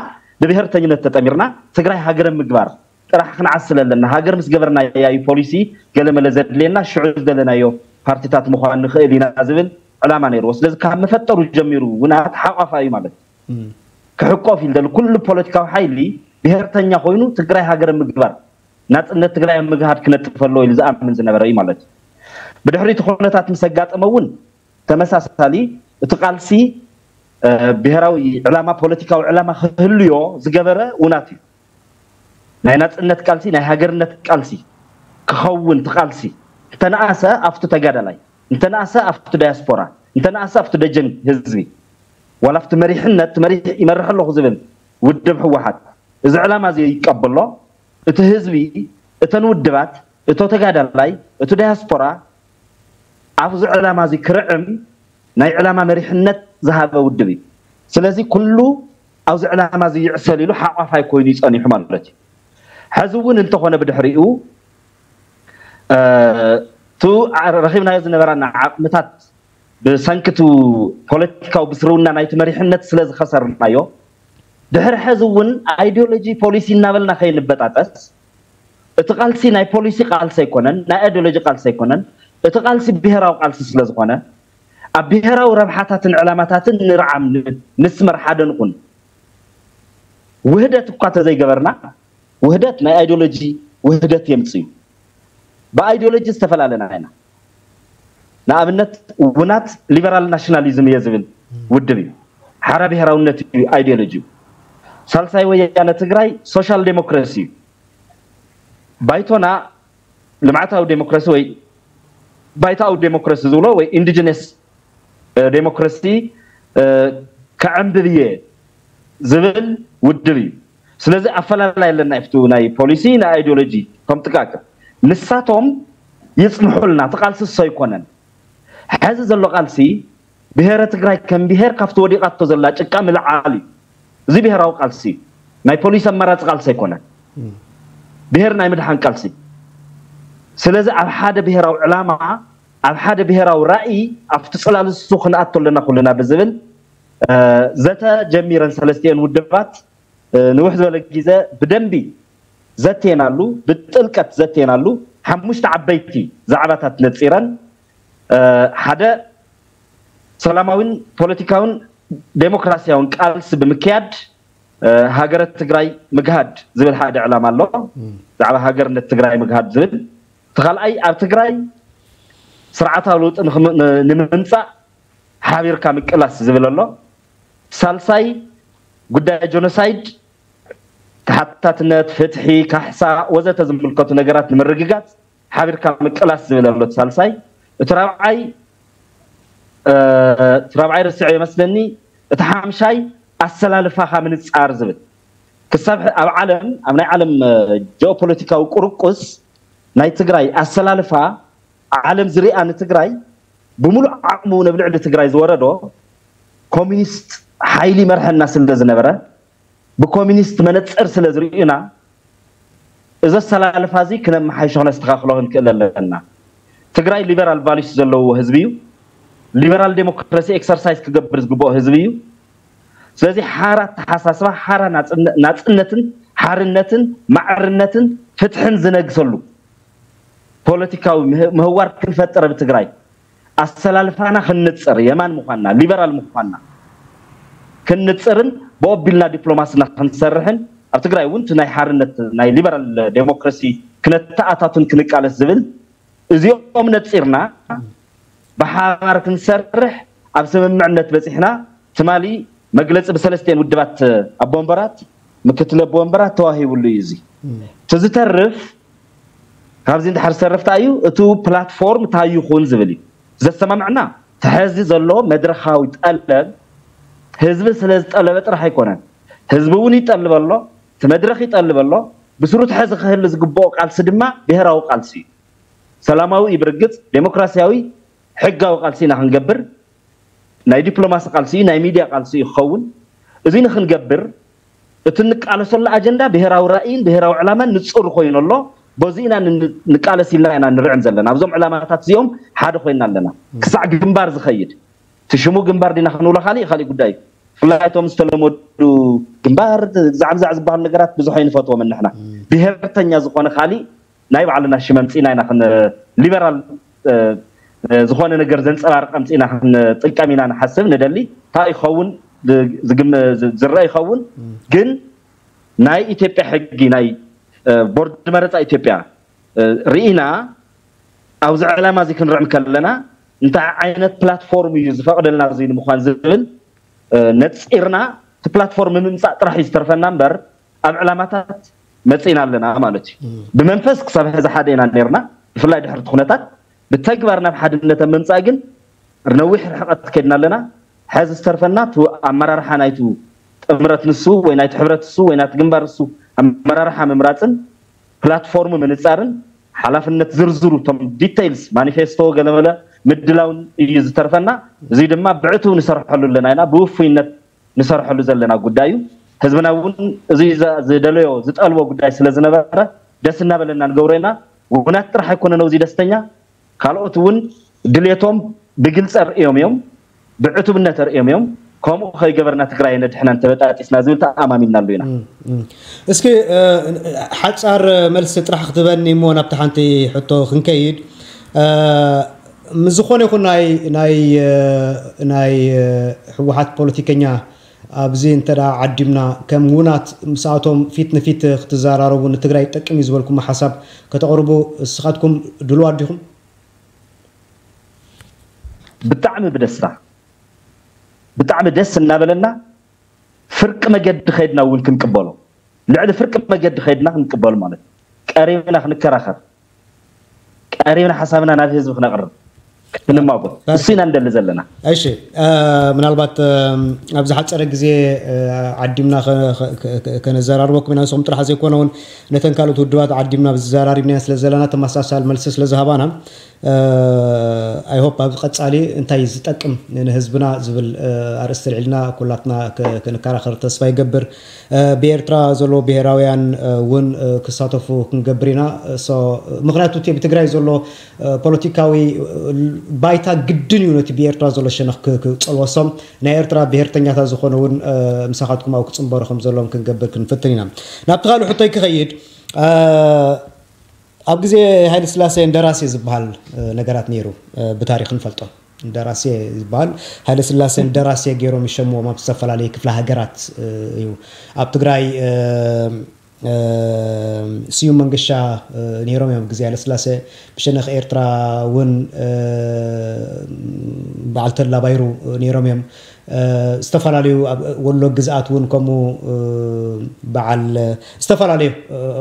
ብብሄርተኝነት ተጠሚርና ትግራይ ሃገረ ምግባር ጥራሕ ክንዓስል ኣለና ሃገር ምስ ገበርና ያዩ ፖሊሲ ገለመለ ዘድልየና ሽዑ ዝደለናዮ ፓርቲታት ምኳን ንክእል ኢና ዝብል ዕላማ ነይርዎ። ስለዚ ካብ መፈጠሩ ጀሚሩ ውናት ሓቋፋ እዩ ማለት ክሕቆፍ ኢል ዘሎ ኩሉ ፖለቲካዊ ሓይሊ ብሄርተኛ ኮይኑ ትግራይ ሃገረ ምግባር ናፅነት ትግራይ ምግሃድ ክነጥፈሎ ኢሉ ዝኣምን ዝነበረ እዩ ማለት እዩ። ብድሕሪቲ ኩነታት ምስ ኣጋጠመ እውን ተመሳሳሊ እቲ ቃልሲ ብሄራዊ ዕላማ ፖለቲካዊ ዕላማ ክህልዮ ዝገበረ ውናት እዩ። ናይ ናፅነት ቃልሲ ናይ ሃገርነት ቃልሲ ክኸውን ትቃልሲ እንተነኣሰ ኣብቲ ተጋዳላይ እንተነኣሰ ኣብቲ ዳያስፖራ እንተነኣሰ ኣብቲ ደጀን ህዝቢ ዋላ ኣብቲ መሪሕነት መሪሕ ይመርሕ ኣለኹ ዝብል ውድብ ሕወሓት እዚ ዕላማ እዚ ይቀበሎ። እቲ ህዝቢ እተን ውድባት እቶ ተጋዳላይ እቲ ዳያስፖራ ኣብዚ ዕላማ እዚ ክርዕም ናይ ዕላማ መሪሕነት ዝሃበ ውድብ እዩ። ስለዚ ኩሉ ኣብዚ ዕላማ እዚ ይዕሰል ኢሉ ሓቋፋይ ኮይኑ ይፀኒሑ ማለት እዩ። ሕዚ እውን እንተኾነ ብድሕሪኡ እቲ ረኪብናዮ ዝነበራና ዓቅምታት ብሰንኪቱ ፖለቲካዊ ብስርውና ናይቲ መሪሕነት ስለ ዝኸሰርናዮ ድሕሪ ሕዚ እውን ኣይዲዮሎጂ ፖሊሲ እናበልና ከይንበጣጠስ እቲ ቃልሲ ናይ ፖሊሲ ቃልሲ ኣይኮነን ናይ ኣይዲዮሎጂ ቃልሲ ኣይኮነን እቲ ቃልሲ ብሄራዊ ቃልሲ ስለ ዝኾነ ኣብ ብሄራዊ ረብሓታትን ዕላማታትን ንርዓም ንስመር ሓደ ንኹን። ውህደት እኳ ተዘይገበርና ውህደት ናይ ideology ውህደት የምፅ እዩ። ብ ideology ዝተፈላለና ኢና። ንኣብነት ውናት liberal nationalism እየ ዝብል ውድብ እዩ። ሓረ ብሄራውነት እዩ ideology እዩ። ሳልሳይ ወያነ ትግራይ social democracy እዩ። ባይቶና ልምዓታዊ ዴሞክራሲ ወይ ባይታዊ ዴሞክራሲ ዝብሎ ወይ indigenous ዴሞክራሲ ከዕንብብ እየ ዝብል ውድብ እዩ። ስለዚ ኣፈላላይ ኣለና ይፍቱ ናይ ፖሊሲ ናይ ኣይዲዮሎጂ ከም ጥቃቅን። ንሳቶም ይፅንሑልና እቲ ቃልሲ እሶ ኣይኮነን። ሕዚ ዘሎ ቃልሲ ብሄረ ትግራይ ከም ብሄር ካብቲ ወዲቃቶ ዘላ ጭቃ ምልዓል እዩ። እዚ ብሄራዊ ቃልሲ እዩ። ናይ ፖሊስ ኣመራፂ ቃልሲ ኣይኮነን። ብሄር ናይ ምድሓን ቃልሲ ስለዚ ኣብ ሓደ ብሄራዊ ዕላማ ኣብ ሓደ ብሄራዊ ራእይ ኣብቲ ፅላል እሱ ክንኣቶ ኣለና ኩልና ብዝብል ዘተ ጀሚረን ሰለስቲአን ውድባት ንውሕ ዝበለ ግዜ ብደንቢ ዘትየናሉ ብጥልቀት ዘትየናሉ ሓሙሽተ ዓበይቲ ዛዕባታት ነፂረን ሓደ ሰላማዊን ፖለቲካውን ዴሞክራሲያውን ቃልሲ ብምክያድ ሃገረ ትግራይ ምግሃድ ዝብል ሓደ ዕላማ ኣሎ። ብዛዕባ ሃገርነት ትግራይ ምግሃድ ዝብል እቲ ካልኣይ ኣብ ትግራይ ስርዓታዊ ለውጢ ንምምፃእ ሓቢርካ ምቅላስ ዝብል ኣሎ። ሳልሳይ ጉዳይ genocide ተሓታትነት ፍትሒ ካሕሳ ወዘተ ዝምልከቱ ነገራት ንምርግጋፅ ሓቢርካ ምቅላስ ዝብል ኣሎ ሳልሳይ። እቲ ራብዓይ እቲ ራብዓይ ርስዕ ይመስለኒ። እቲ ሓምሻይ ኣሰላልፋኻ ምንፃር ዝብል። ክሳብ ኣብ ዓለም ኣብ ናይ ዓለም ጂኦፖለቲካዊ ቁርቁስ ናይ ትግራይ ኣሰላልፋ ዓለም ዝሪኣ ንትግራይ ብምሉእ ዓቕሙ ናብ ልዕሊ ትግራይ ዝወረዶ ኮሚኒስት ሓይሊ መርሐና ስለ ዝነበረ ብኮሚኒስት መነፅር ስለ ዝርዩና እዚ ኣሰላልፋ እዚ ክነመሓይሾ ክነስተኻኽሎ ክንክእል ኣለና። ትግራይ liberal values ዘለዎ ህዝቢ እዩ። ሊበራል ዴሞክራሲ exercise ክገብር ዝግብኦ ህዝቢ እዩ። ስለዚ ሓራ ተሓሳስባ ሓራ ናፅነትን ሓርነትን ማዕርነትን ፍትሕን ዝነግሰሉ ፖለቲካዊ ምህዋር ክንፈጥረ ብትግራይ ኣሰላልፋና ክንፅር የማን ምኳንና ሊበራል ምኳንና ክንፅርን ብኦቢልና ዲፕሎማስና ክንሰርሕን ኣብ ትግራይ እውን ናይ ሓርነት ናይ ሊበራል ዴሞክራሲ ክነተኣታቱን ክንቃለስ ዝብል እዚኦም ነፂርና ብሓባር ክንሰርሕ ኣብ ስምምዕነት በፂሕና ትማሊ መግለፂ ብሰለስቴን ውድባት ኣቦ ወንበራት ምክትል ኣቦ ወንበራት ተዋሂቡሉ እዩ እዚ እቲ ዝተርፍ ካብዚ እንድሕር ዝተረፍታ እዩ። እቲ platform እንታይ ይኹን ዝብል እዩ። ዘሰማምዕና ትሕዚ ዘሎ መድረካዊ ጠለብ ህዝቢ ስለ ዝጠለበ ጥራሕ ኣይኮነን። ህዝቢ እውን ይጠልብ ኣሎ እቲ መድረክ ይጠልብ ኣሎ ብስሩ ትሕዚ ክህሊ ዝግብኦ ቃልሲ ድማ ብሄራዊ ቃልሲ እዩ። ሰላማዊ እዩ ብርግፅ ዴሞክራሲያዊ ሕጋዊ ቃልሲ ኢና ክንገብር። ናይ ዲፕሎማሲ ቃልሲ እዩ ናይ ሚድያ ቃልሲ እዩ ክኸውን እዚ ንክንገብር እቲ ንቃለሰሉ ኣጀንዳ ብሄራዊ ራእይን ብሄራዊ ዕላማን ንፁር ኮይኑ ኣሎ በዚ ኢና ንቃለስ ኢልና ንርዕን ዘለና። ኣብዞም ዕላማታት እዚኦም ሓደ ኮይና ኣለና። ክሳዕ ግንባር ዝኸይድ እቲ ሽሙ ግንባር ዲና ክንብሎ ካሊእ ካሊእ ጉዳይ እዩ። ብፍላይ እቶም ዝተለመዱ ግንባር ዛዕብዛዕ ዝበሃሉ ነገራት ብዙሕ ኣይንፈትዎም ንሕና ብሄርተኛ ዝኾነ ካሊእ ናይ ባዕልና ሽመ ኢና ሊበራል ዝኾነ ነገር ዘንፀባርቀ ምፂና ክንጥቀም ኢና ንሓስብ ንደሊ እንታይ ይኸውን ዝረአ ይኸውን። ግን ናይ ኢትዮጵያ ሕጊ ናይ ቦርድ መረፃ ኢትዮጵያ ርኢና ኣብዚ ዕላማ እዚ ክንርዕም ከለና እንታይ ዓይነት platform እዩ ዝፈቅደልና እዚ ንምኳን ዝብል ነፂርና እቲ platform ምምፃእ ጥራሕ እዩ ዝተርፈና እምበር ኣብ ዕላማታት መፂና ኣለና ማለት እዩ። ብመንፈስ ክሳብ ሕዚ ሓደ ኢና ነርና ብፍላይ ድሕርቲ ኩነታት ብተግባር ናብ ሓድነት ምምፃእ ግን ነዊሕ ርሕቀት ከድና ኣለና ሕዚ ዝተርፈና ኣመራርሓ ናይቱ ጥምረት ንሱ ወይ ናይቲ ሕብረት ንሱ ወይ ናይቲ ግንባር ንሱ ኣመራርሓ ምምራፅን platform ምንፃርን ሓላፍነት ዝርዝሩ እቶም details ማኒፌስቶ ገለመለ ምድላውን እዩ ዝተርፈና። እዚ ድማ ብዕቱ ንሰርሐሉ ኣለና ኢና ብውፉይነት ንሰርሐሉ ዘለና ጉዳይ እዩ። ህዝብና እውን እዚ ዝደለዮ ዝጠልቦ ጉዳይ ስለ ዝነበረ ደስ እናበለና ንገብሮ ኢና። ውናት ጥራሕ ኣይኮነን እዚ ደስተኛ። ካልኦት እውን ድሌቶም ብግልፂ ርእዮም እዮም ብዕቱብነት ርእዮም እዮም ከምኡ ከይገበርና ትግራይ ነድሕና እንተበጣጢስና ዝብል ተኣማሚና ኣሎ ኢና። እስኪ ሓፃር መልሲ ጥራሕ ክትበኒ እሞ ናብቲ ሓንቲ ሕቶ ክንከይድ። ዝኾነ ይኹን ናይ ሕወሓት ፖለቲከኛ ኣብዚ እንተ ዓዲምና ከም ውናት ምስኣቶም ፊት ንፊት ክትዘራረቡ ንትግራይ ይጠቅም እዩ ዝበልኩም ሓሳብ ከተቕርቡ እስኻትኩም ድልዋ ዲኹም ብጣዕሚ ብደስታ ብጣዕሚ ደስ እናበለና ፍርቂ መገዲ ከይድና እውን ክንቅበሎ ልዕሊ ፍርቂ መገዲ ከይድና ክንቅበሎ ማለት ቀሪብና ክንከራኸር ቀሪብና ሓሳብና ናብ ህዝቢ ክነቅርብ ክንማጎት እሱ ኢና እንደሊ ዘለና። እሺ ምናልባት ኣብዚ ሓፀረ ግዜ ዓዲምና ከነዘራርበኩም ኢና። ንስኹም ጥራሕ ዘይኮነ እውን ነተን ካልኦት ውድባት ዓዲምና ዝዘራሪብና ስለ ዘለና ተመሳሳሊ መልሲ ስለ ዝሃባና I hope ኣብ ቀፃሊ እንታይ ዝጠቅም ንህዝብና ዝብል ኣርእስቲ ልዕልና ኩላትና ክንከራኸር ተስፋ ይገብር። ብኤርትራ ዘሎ ብሄራውያን እውን ክሳተፉ ክንገብር ኢና። ምክንያቱ እቲ ብትግራይ ዘሎ ፖለቲካዊ ባይታ ግድን እዩ ነቲ ብኤርትራ ዘሎ ሸነኽ ክፀልወሶም ናይ ኤርትራ ብሄርተኛታት ዝኾነ እውን ምሳኻትኩም ኣብ ክፅንበሩ ከም ዘሎም ክንገብር ክንፍትን ኢና። ናብቲ ካልእ ሕቶይ ክኸይድ ኣብ ግዜ ሃይለ ስላሴ እንደራሲ ዝበሃል ነገራት ነይሩ። ብታሪክ ንፈልጦ እንደራሴ ዝበሃል ሃይለስላሴ እንደራሴ ገይሮም ይሸምዎም ኣብ ዝተፈላለየ ክፍለ ሃገራት እዩ። ኣብ ትግራይ ስዩም መንገሻ ነይሮም እዮም ግዜ ሃይለስላሴ ብሸነኽ ኤርትራ እውን በዓል ተላ ባይሩ ነይሮም እዮም። ዝተፈላለዩ ኣብ ወሎ ግዝኣት እውን ከምኡ በዓል ዝተፈላለዩ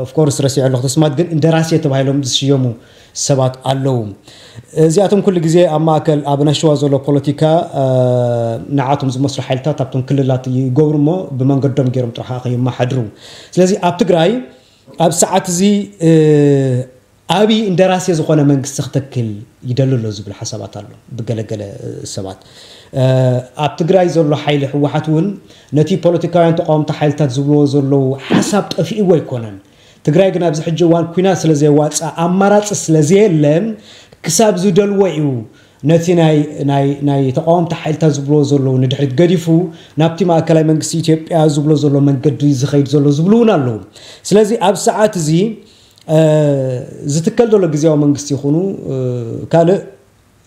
of course ረሲዑ ኣለኹ ተስማት ግን እንደራሴ ተባሂሎም ዝሽየሙ ሰባት ኣለው እዚኣቶም ኩሉ ግዜ ኣብ ማእከል ኣብ ናሸዋ ዘሎ ፖለቲካ ንዓቶም ዝመስሉ ሓይልታት ኣብቶም ክልላት ይገብሩ እሞ ብመንገዶም ገይሮም ጥራሕ ከይመሓድሩ። ስለዚ ኣብ ትግራይ ኣብ ሰዓት እዚ ዓብይ እንደራሴ ዝኾነ መንግስቲ ክተክል ይደሉ ኣሎ ዝብል ሓሳባት ኣሎ ብገለገለ ሰባት። ኣብ ትግራይ ዘሎ ሓይሊ ሕወሓት እውን ነቲ ፖለቲካውያን ተቃወምቲ ሓይልታት ዝብልዎ ዘለው ሓሳብ ጠፊእዎ ኣይኮነን ትግራይ ግን ኣብዚ ሕጂ እዋን ኩናት ስለዘይዋፅእ ኣማራፂ ስለዘየለን ክሳብ ዝደልዎ እዩ። ነቲ ናይ ተቃወምቲ ሓይልታት ዝብልዎ ዘለዉ ንድሕሪት ገዲፉ ናብቲ ማእከላይ መንግስቲ ኢትዮጵያ ዝብሎ ዘሎ መንገዲ ዝኸይድ ዘሎ ዝብሉ እውን ኣለዉ። ስለዚ ኣብ ሰዓት እዚ ዝትከል ዘሎ ግዜያዊ መንግስቲ ይኹኑ ካልእ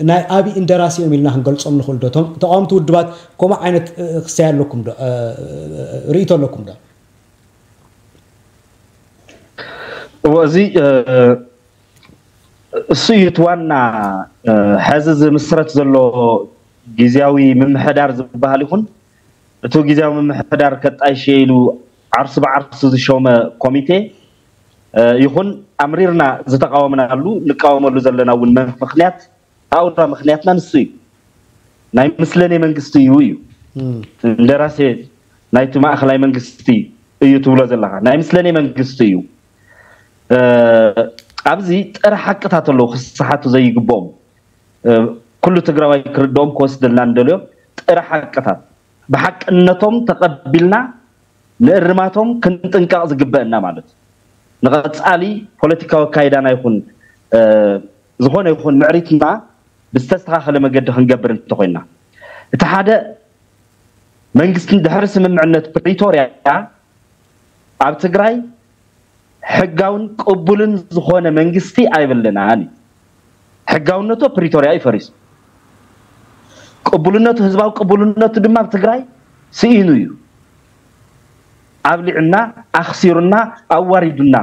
ናይ ኣብይ እንደራሲ ኢልና ክንገልፆም ንኽእል ዶ? ተቃወምቲ ውድባት ከምኡ ዓይነት ክስተይ ኣለኩም ዶ? ርእቶ ኣለኩም ዶ እዚ እሱ እዩ እቲ ዋና ሕዚ ዝምስረት ዘሎ ግዜያዊ ምምሕዳር ዝበሃል ይኹን? እቲ ግዜያዊ ምምሕዳር ከጣይሽ ኢሉ ዓርሱ ብዓርሱ ዝሾመ ኮሚቴ ይኹን ኣምሪርና ዝተቃወምናሉ ንቃወመሉ ዘለና እውን ምክንያት ኣውራ ምክንያትና ንሱ እዩ። ናይ ምስለኔ መንግስቲ እዩ እዩ። እንደራሴ ናይቲ ማእከላይ መንግስቲ እዩ ትብሎ ዘለካ ናይ ምስለኔ መንግስቲ እዩ ኣብዚ ጥረ ሓቅታት ኣለዉ ክስሓቱ ዘይግብኦም ኩሉ ትግራዋይ ክርድኦም ክወስደልና እንደልዮ ጥረ ሓቅታት። ብሓቅነቶም ተቐቢልና ንእርማቶም ክንጥንቀቕ ዝግበአና ማለት እዩ። ንቐፃሊ ፖለቲካዊ ኣካይዳና ይኹን ዝኾነ ይኹን ምዕሪትና ብዝተስተኻኸለ መገዲ ክንገብር እንተኮይና እቲ ሓደ መንግስቲ ድሕሪ ስምምዕነት ፕሪቶርያ ኣብ ትግራይ ሕጋውን ቅቡልን ዝኾነ መንግስቲ ኣይብልናን ሕጋውነቱ ፕሪቶርያ እዩ ፈሪሱ ቅቡልነቱ ህዝባዊ ቅቡልነቱ ድማ ኣብ ትግራይ ስኢኑ እዩ። ኣብሊዕና ኣኽሲሩና ኣዋሪዱና።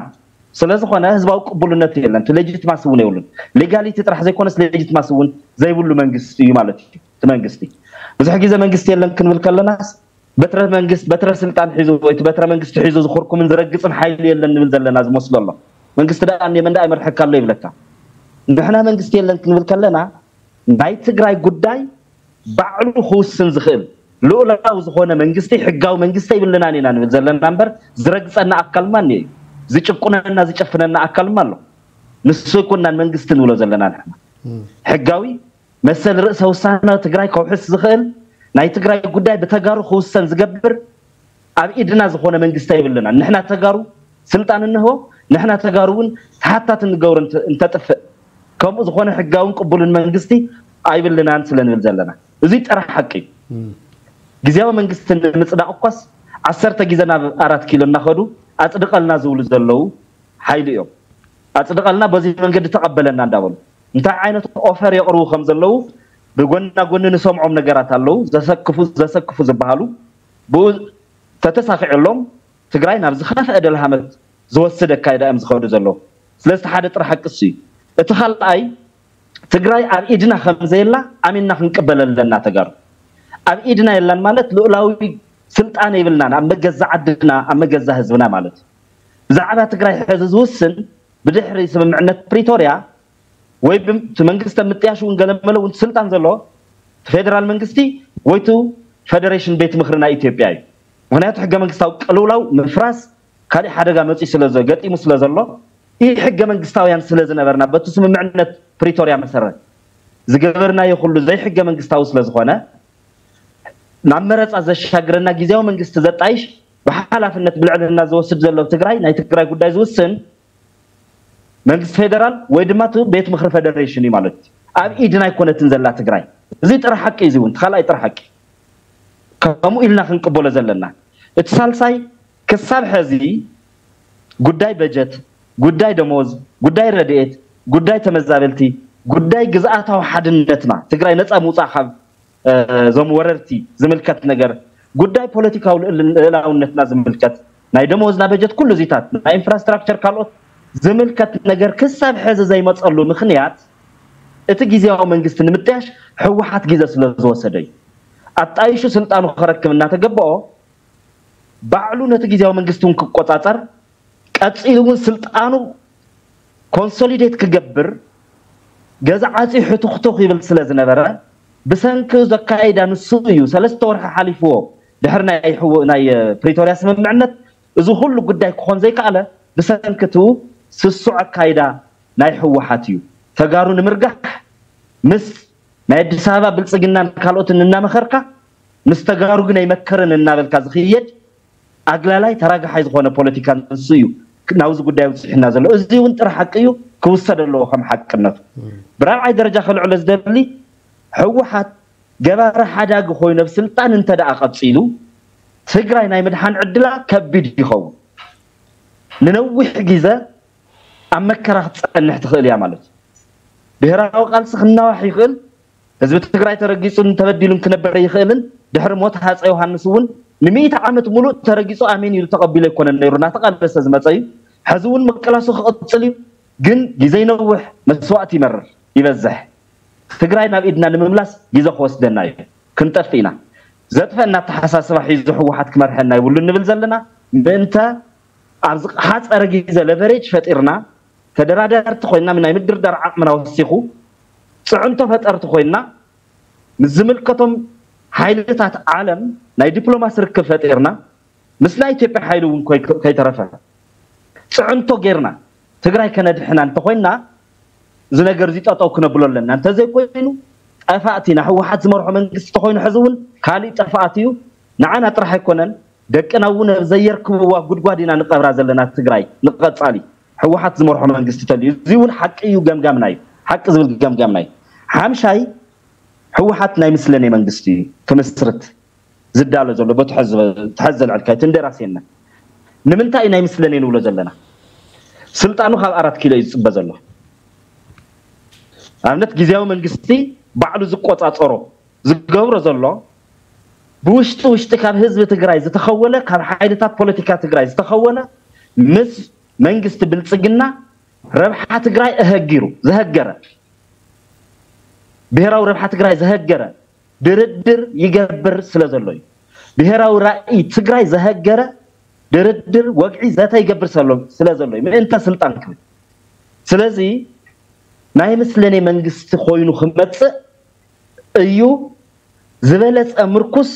ስለዝኾነ ህዝባዊ ቅቡልነት የለን እቲ legitimacy እውን የብሉን። legality ጥራሕ ዘይኮነስ legitimacy እውን ዘይብሉ መንግስቲ እዩ ማለት እዩ። እቲ መንግስቲ ብዙሕ ግዜ መንግስቲ የለን ክንብል ከለናስ በትረ መንግስት በትረ ስልጣን ሒዙ ወይ በትረ መንግስቲ ሒዙ ዝኽርኩምን ዝረግፅን ሓይሊ የለን ንብል ዘለና ዝመስሎ ኣሎ። መንግስቲ ዳ መንዳ ይመርሐካ ኣሎ ይብለካ። ንሕና መንግስቲ የለን ክንብል ከለና ናይ ትግራይ ጉዳይ ባዕሉ ክውስን ዝኽእል ልኡላዊ ዝኾነ መንግስቲ ሕጋዊ መንግስቲ ይብልናን ኢና ንብል ዘለና እምበር ዝረግፀና ኣካልማ እኒአ እዩ ዝጭቁነና ዝጨፍነና ኣካልማ ኣሎ? ንሱ ይኮናን መንግስቲ ንብሎ ዘለና ንሕና። ሕጋዊ መሰል ርእሰ ውሳነ ትግራይ ከውሕስ ዝኽእል ናይ ትግራይ ጉዳይ ብተጋሩ ክውሰን ዝገብር ኣብ ኢድና ዝኾነ መንግስቲ ኣይብልና ንሕና ተጋሩ ስልጣን እንህቦ ንሕና ተጋሩ እውን ተሓታት እንገብሮ እንተጥፍእ። ከምኡ ዝኾነ ሕጋውን ቅቡልን መንግስቲ ኣይብልናን ስለ ንብል ዘለና። እዚ ጥራሕ ሓቂ እዩ። ግዜያዊ መንግስቲ ንምፅዳቅ እኳስ ዓሰርተ ግዜ ናብ ኣራት ኪሎ እናኸዱ ኣፅድቀልና ዝብሉ ዘለው ሓይሊ እዮም። ኣፅድቀልና በዚ መንገዲ ተቐበለና እንዳበሉ እንታይ ዓይነት offer የቕርቡ ከም ዘለው ብጎና ጎኒ ንሰምዖም ነገራት ኣለው ዘሰክፉ ዘሰክፉ ዝበሃሉ ብኡ ተተሳኪዐሎም ትግራይ ናብ ዝኸፍአ ደልሃመት ዝወስድ ኣካይዳ እዮም ዝኸዱ ዘለው ስለዚ ሓደ ጥረ ሓቅስ እዩ። እቲ ካልኣይ ትግራይ ኣብ ኢድና ከምዘየላ ኣሚንና ክንቅበል ኣለና ተጋሩ። ኣብ ኢድና የላን ማለት ልኡላዊ ስልጣን የብልናን ኣብ መገዛ ዓድና ኣብ መገዛ ህዝብና ማለት እዩ። ብዛዕባ ትግራይ ሕዚ ዝውስን ብድሕሪ ስምምዕነት ፕሪቶርያ ወይ መንግስቲ ምጥያሽ እውን ገለመለ እውን ስልጣን ዘለዎ ፌደራል መንግስቲ ወይቱ ፌደሬሽን ቤት ምክሪ ናይ ኢትዮጵያ እዩ። ምክንያቱ ሕገ መንግስታዊ ቅልውላው ምፍራስ ካሊእ ሓደጋ መፂኡ ስለ ገጢሙ ስለ ዘሎ ይህ ሕገ መንግስታውያን ስለ በቲ ስምምዕነት ፕሪቶርያ መሰረት ዝገበርናዮ ኩሉ ዘይ ሕገ መንግስታዊ ስለ ናብ መረፃ ዘሻግረና ግዜያዊ መንግስቲ ዘጣይሽ ብሓላፍነት ብልዕልና ዝወስድ ዘሎ ትግራይ ናይ ትግራይ ጉዳይ ዝውስን መንግስቲ ፌደራል ወይ ድማ ቤት ምክሪ ፌደሬሽን እዩ ማለት እዩ። ኣብ ኢድና ኣይኮነትን ዘላ ትግራይ እዚ ጥረ ሓቂ እዚ እውን ካልኣይ ጥረ ሓቂ ከምኡ ኢልና ክንቅበሎ ዘለና። እቲ ሳልሳይ ክሳብ ሕዚ ጉዳይ በጀት ጉዳይ ደሞዝ ጉዳይ ረድኤት ጉዳይ ተመዛበልቲ ጉዳይ ግዝኣታዊ ሓድነትና ትግራይ ነፃ ምውፃእ ካብ እዞም ወረርቲ ዝምልከት ነገር ጉዳይ ፖለቲካዊ ልዕላውነትና ዝምልከት ናይ ደመወዝና በጀት ኩሉ ዚታት ናይ infrastructure ካልኦት ዝምልከት ነገር ክሳብ ሕዚ ዘይመፀሉ ምክንያት እቲ ግዜያዊ መንግስቲ ንምጥያሽ ሕወሓት ግዜ ስለ ዝወሰደ እዩ ኣጣይሹ ስልጣኑ ክረክብ እናተገበኦ ባዕሉ ነቲ ግዜያዊ መንግስቲ እውን ክቆፃፀር ቀፂሉ እውን ስልጣኑ consolidate ክገብር ገዛ ዓፂሑ ትኽትኽ ይብል ስለ ዝነበረ ብሰንኪ ዘካይዳ ንሱ እዩ። ሰለስተ ወርሒ ሓሊፍዎ ድሕሪ ናይ ፕሪቶርያ ስምምዕነት እዚ ኩሉ ጉዳይ ክኾን ዘይከኣለ ብሰንኪቱ ስሱዕ ኣካይዳ ናይ ሕወሓት እዩ። ተጋሩ ንምርጋሕ ምስ ናይ ኣዲስ ኣበባ ብልፅግናን ካልኦትን እናመኸርካ ምስ ተጋሩ ግን ኣይመከርን እናበልካ ዝኽየድ ኣግላላይ ተራጋሓይ ዝኾነ ፖለቲካ ንሱ እዩ። ናብዚ ጉዳይ ውፅሕና ዘሎ። እዚ እውን ጥረ ሓቂ እዩ። ክውሰድ ኣለዎ ከም ሓቅነቱ። ብራብዓይ ደረጃ ከልዕሎ ዝደሊ ሕወሓት ገባሪ ሓዳጊ ኮይኑ ኣብ ስልጣን እንተደኣ ቀፂሉ ትግራይ ናይ ምድሓን ዕድላ ከቢድ ይኸውን። ንነዊሕ ግዜ ኣብ መከራ ክትፀንሕ ትኽእል እያ ማለት እዩ። ብሄራዊ ቃልሲ ክናዋሕ ይኽእል ህዝቢ ትግራይ ተረጊፁን ተበዲሉን ክነበር ይኽእልን ድሕሪ ሞት ሃፀ ዮሃንስ እውን ንምኢተ ዓመት ሙሉእ ተረጊፁ ኣሜን ኢሉ ተቐቢሉ ኣይኮነን ነይሩ። እናተቃለሰ ዝመፀ እዩ። ሕዚ እውን ምቅላሱ ክቅፅል እዩ ግን ግዜ ይነውሕ መስዋእቲ ይመርር ይበዝሕ። ትግራይ ናብ ኢድና ንምምላስ ግዜ ክወስደና እዩ። ክንጠፍ ኢና። ዘጥፈአና ኣተሓሳስባ ሒዙ ሕወሓት ክመርሐና ይብሉ ንብል ዘለና። ምእንተ ኣብዚ ሓፀረ ግዜ leverage ፈጢርና ተደራዳርቲ ኮይና ናይ ምድርዳር ዓቕምና ወሲኹ? ፅዕንቶ ፈጠርቲ ኮይና ምስ ሓይልታት ዓለም ናይ ዲፕሎማሲ ርክብ ፈጢርና ምስ ናይ ኢትዮጵያ ሓይሊ እውን ከይተረፈ ፅዕንቶ ጌርና ትግራይ ከነድሕና እንተኮይና እዚ ነገር እዚ ጠጠው ክነብሎ ኣለና። እንተዘይኮይኑ ጠፋእቲ ና ሕወሓት ዝመርሖ መንግስቲ ተኮይኑ ሕዚ እውን ካሊእ ጠፋእቲ እዩ። ንዓና ጥራሕ ኣይኮነን። ደቅና እውን ኣብ ዘየርክብዋ ጉድጓድ ኢና ንቀብራ ዘለና ትግራይ ንቀፃሊ ሕወሓት ዝመርሖ መንግስቲ ተልዩ እዚ እውን ሓቂ እዩ ገምጋምና እዩ ሓቂ ዝብል ገምጋምና እዩ ሓምሻይ ሕወሓት ናይ ምስለኔ መንግስቲ እዩ ክምስርት ዝዳሎ ዘሎ በትሕዝ ዘልዕልካ እቲ እንደራሴና ንምንታይ እዩ ናይ ምስለኔ ንብሎ ዘለና? ስልጣኑ ካብ ኣራት ኪሎ እዩ ዝፅበ ዘሎ። ኣብነት ግዜያዊ መንግስቲ ባዕሉ ዝቆፃፀሮ ዝገብሮ ዘሎ ብውሽጢ ውሽጢ ካብ ህዝቢ ትግራይ ዝተኸወለ ካብ ሓይልታት ፖለቲካ ትግራይ ዝተኸወለ ምስ መንግስቲ ብልፅግና ረብሓ ትግራይ እህጊሩ ዘህገረ። ብሄራዊ ረብሓ ትግራይ ዘህገረ። ድርድር ይገብር ስለ ዘሎ እዩ ብሄራዊ ራእይ ትግራይ ዘህገረ ድርድር ወግዒ ዘተ ይገብር ስለ ዘሎ እዩ ምእንተ ስልጣን ክብል። ስለዚ ናይ ምስለኔ መንግስቲ ኮይኑ ክመፅእ እዩ። ዝበለፀ ምርኩስ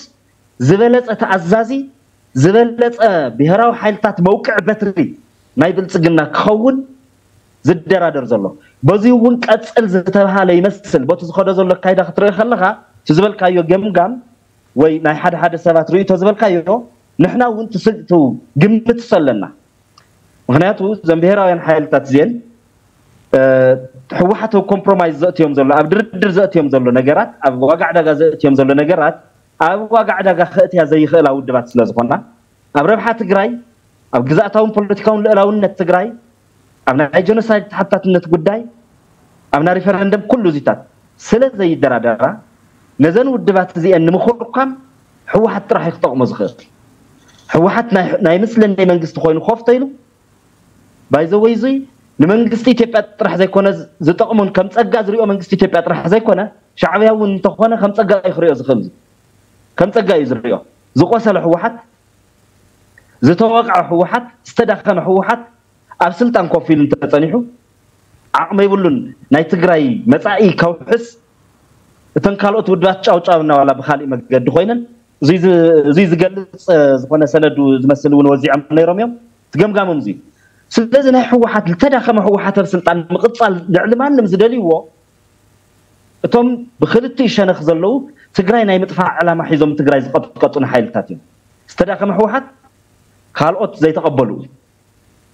ዝበለፀ ተኣዛዚ ዝበለፀ ብሄራዊ ሓይልታት መውቅዕ በትሪ ናይ ብልፅግና ክኸውን ዝደራደር ዘሎ። በዚ እውን ቀፅል ዝተባሃለ ይመስል። በቲ ዝኸዶ ዘሎ ኣካይዳ ክትርኢ ከለካ እቲ ዝበልካዮ ገምጋም ወይ ናይ ሓደ ሓደ ሰባት ርእቶ ዝበልካዮ ንሕና እውን ትስልቱ ግምት ኣለና ምክንያቱ እዞም ብሄራውያን ሓይልታት እዚአን ሕወሓት compromise ዘእትዮም ዘሎ ኣብ ድርድር ዘእትዮም ዘሎ ነገራት ኣብ ዋጋ ዕዳጋ ዘእትዮም ዘሎ ነገራት ኣብ ዋጋ ዕዳጋ ክእትያ ዘይኽእላ ውድባት ስለ ዝኾና ኣብ ረብሓ ትግራይ ኣብ ግዛእታውን ፖለቲካውን ልዕላውነት ትግራይ ኣብ ናይ genocide ተሓታትነት ጉዳይ ኣብ ናይ ሪፈረንደም ኩሉ እዚታት ስለ ዘይደራደራ ነዘን ውድባት እዚአን ንምኹርኳም ሕወሓት ጥራሕ ክጠቕሞ ዝኽእል። ሕወሓት ናይ ምስለኔ መንግስቲ ኮይኑ ኮፍ ባይዘወይ እዙይ ንመንግስቲ ኢትዮጵያ ጥራሕ ዘይኮነ ዝጠቕሙን ከም ፀጋ ዝሪኦ መንግስቲ ኢትዮጵያ ጥራሕ ዘይኮነ ሻዕብያ እውን እንተኾነ ከም ፀጋ እዩ ክሪኦ ዝኽእል ከም ፀጋ እዩ ዝሪኦ ዝቆሰለ ሕወሓት ዝተወቅዐ ሕወሓት ዝተዳኸመ ሕወሓት ኣብ ስልጣን ኮፍ ኢሉ እንተፀኒሑ ዓቕሚ ይብሉን። ናይ ትግራይ መፃኢ ከውሕስ እተን ካልኦት ውድባት ጫውጫው እናዋላ ብካሊእ መገዲ ኮይነን እዙይ ዝገልፅ ዝኾነ ሰነዱ ዝመስል እውን ወዚዖም ነይሮም እዮም። ትገምጋሞም እዚ ስለዚ ናይ ሕወሓት ዝተዳኸመ ሕወሓት ኣብ ስልጣን ምቕፃል ልዕሊ ማንም ዝደልይዎ እቶም ብክልቲኡ ሸነኽ ዘለው ትግራይ ናይ ምጥፋዕ ዕላማ ሒዞም ትግራይ ዝቐጥቀጡን ሓይልታት እዮም። ዝተዳኸመ ሕወሓት ካልኦት ዘይተቐበሉ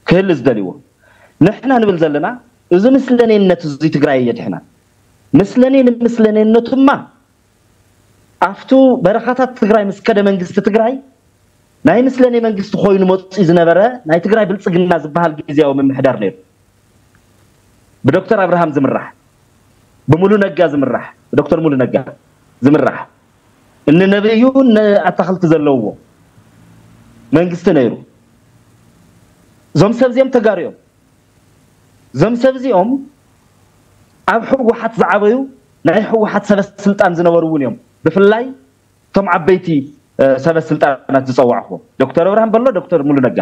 ክህሊ ዝደልይዎ ንሕና ንብል ዘለና እዚ ምስለኔነት እዚ ትግራይ እየድሕና ምስለኔ ንምስለኔነቱማ ኣብቱ በረኻታት ትግራይ ምስ ከደ መንግስቲ ትግራይ ናይ ምስለኔ መንግስቲ ኮይኑ መፅኡ ዝነበረ ናይ ትግራይ ብልፅግና ዝበሃል ግዜያዊ ምምሕዳር ነይሩ። ብዶክተር ኣብርሃም ዝምራሕ ብሙሉ ነጋ ዝምራሕ ዶክተር ሙሉ ነጋ ዝምራሕ። እኒ ነብዩ ኣታክልቲ ዘለውዎ መንግስቲ ነይሩ። እዞም ሰብ እዚኦም እዞም ሰብ እዚኦም ኣብ ሕወሓት ዝዓበዩ ናይ ሕወሓት ሰበስልጣን ዝነበሩ እውን እዮም። ብፍላይ እቶም ዓበይቲ ሰበስልጣናት ዝፀዋዕኽዎም ዶክተር ኣብርሃም በሎ ዶክተር ሙሉ ነጋ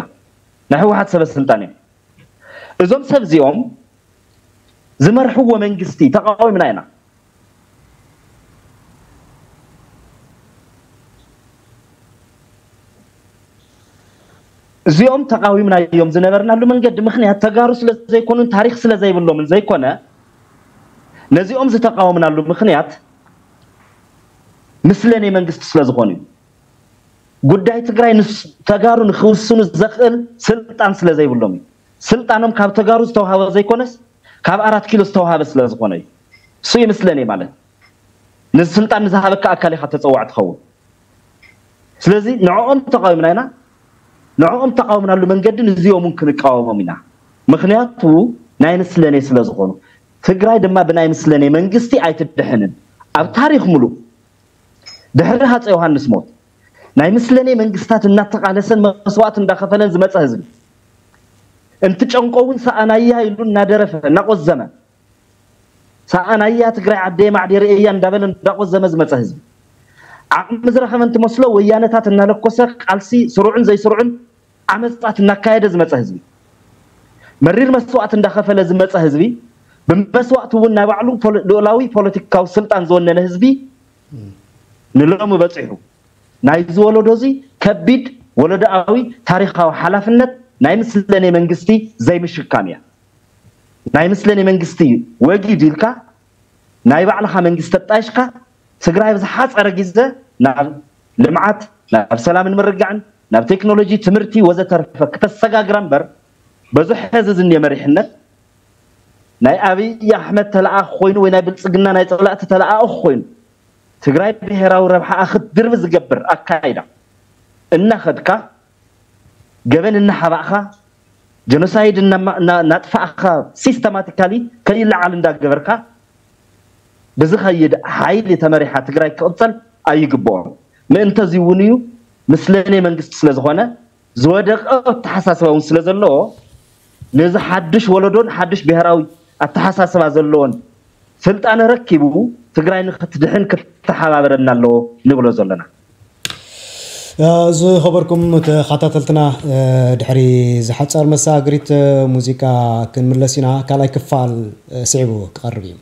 ናይ ሕወሓት ሰበስልጣን እዮም። እዞም ሰብ እዚኦም ዝመርሕዎ መንግስቲ ተቃዊምና ኢና እዚኦም ተቃዊምና እዮም ዝነበርናሉ መንገዲ ምክንያት ተጋሩ ስለዘይኮኑን ታሪክ ስለዘይብሎምን ዘይኮነ ነዚኦም ዝተቃወምናሉ ምክንያት ምስለ ናይ መንግስቲ ስለዝኾኑ እዩ። ጉዳይ ትግራይ ተጋሩ ንክውስኑ ዘኽእል ስልጣን ስለዘይብሎም እዩ። ስልጣኖም ካብ ተጋሩ ዝተዋሃበ ዘይኮነስ ካብ ኣራት ኪሎ ዝተዋሃበ ስለዝኾነ እዩ። እሱ ይምስለኒ ማለት ነዚ ስልጣን ንዝሃበካ ኣካል ኢካ ተፀዋዕ ትኸውን። ስለዚ ንዕኦም ተቃዊምና ኢና ንዕኦም ተቃውምናሉ መንገዲ ንዚኦም እውን ክንቃወሞም ኢና። ምክንያቱ ናይ ምስለኔ ስለዝኾኑ ትግራይ ድማ ብናይ ምስለኔ መንግስቲ ኣይትድሕንን። ኣብ ታሪክ ሙሉእ ድሕሪ ሃፀ ዮሃንስ ሞት ናይ ምስለኔ መንግስታት እናተቃለሰን መስዋዕት እንዳኸፈለን ዝመፀ ህዝቢ እንትጨንቆውን ሰኣናያ ኢሉ እናደረፈ እናቆዘመ ሰኣናያ ትግራይ ዓደየ ማዕዴር እያ እንዳበለ እንዳቆዘመ ዝመፀ ህዝቢ ዓቅሚ ዝረኸበ እንትመስሎ ወያነታት እናለኮሰ ቃልሲ ስሩዕን ዘይስሩዕን ዓመፃት እናካየደ ዝመፀ ህዝቢ። መሪር መስዋዕት እንዳኸፈለ ዝመፀ ህዝቢ። ብመስዋዕቲ እውን ናይ ባዕሉ ልኡላዊ ፖለቲካዊ ስልጣን ዝወነነ ህዝቢ ንሎሚ በፂሑ ናይ ዝወለዶ እዚ ከቢድ ወለዶኣዊ ታሪካዊ ሓላፍነት ናይ ምስለኔ መንግስቲ ዘይምሽካም እያ። ናይ ምስለኔ መንግስቲ ወጊድ ኢልካ ናይ ባዕልካ መንግስቲ ኣጣይሽካ ትግራይ ብዝሓፀረ ግዜ ናብ ልምዓት ናብ ሰላምን ምርጋዕን ናብ ቴክኖሎጂ ትምህርቲ ወዘተርፈ ክተሰጋግራ እምበር በዙሕ ሕዚ ዝኒአ መሪሕነት ናይ ኣብይ ኣሕመድ ተለኣኽ ኮይኑ ወይ ናይ ብልፅግና ናይ ፀላእቲ ተለኣኽ ኮይኑ ትግራይ ብሄራዊ ረብሓ ክትድርቢ ዝገብር ኣካይዳ እናኸድካ ገበን እናሓባእካ genocide እናጥፋእካ systematically ከይለዓል እንዳገበርካ ብዝኸይድ ሓይሊ ተመሪሓ ትግራይ ክቕፀል ኣይግብኦም ምእንተ እዚ እውን እዩ ምስለኔ መንግስቲ ስለዝኾነ ዝወደቀ ኣተሓሳስባ እውን ስለ ዘለዎ ነዚ ሓድሽ ወለዶን ሓድሽ ብሄራዊ ኣተሓሳስባ ዘለዎን ስልጣነ ረኪቡ ትግራይ ንክትድሕን ክትተሓባበረና ኣለዎ ንብሎ ዘለና። ዝኸበርኩም ተኸታተልትና። ድሕሪ ዝሓፀር መሳግሪት ሙዚቃ ክንምለስ ኢና። ካልኣይ ክፋል ስዒቡ ክቐርብ እዩ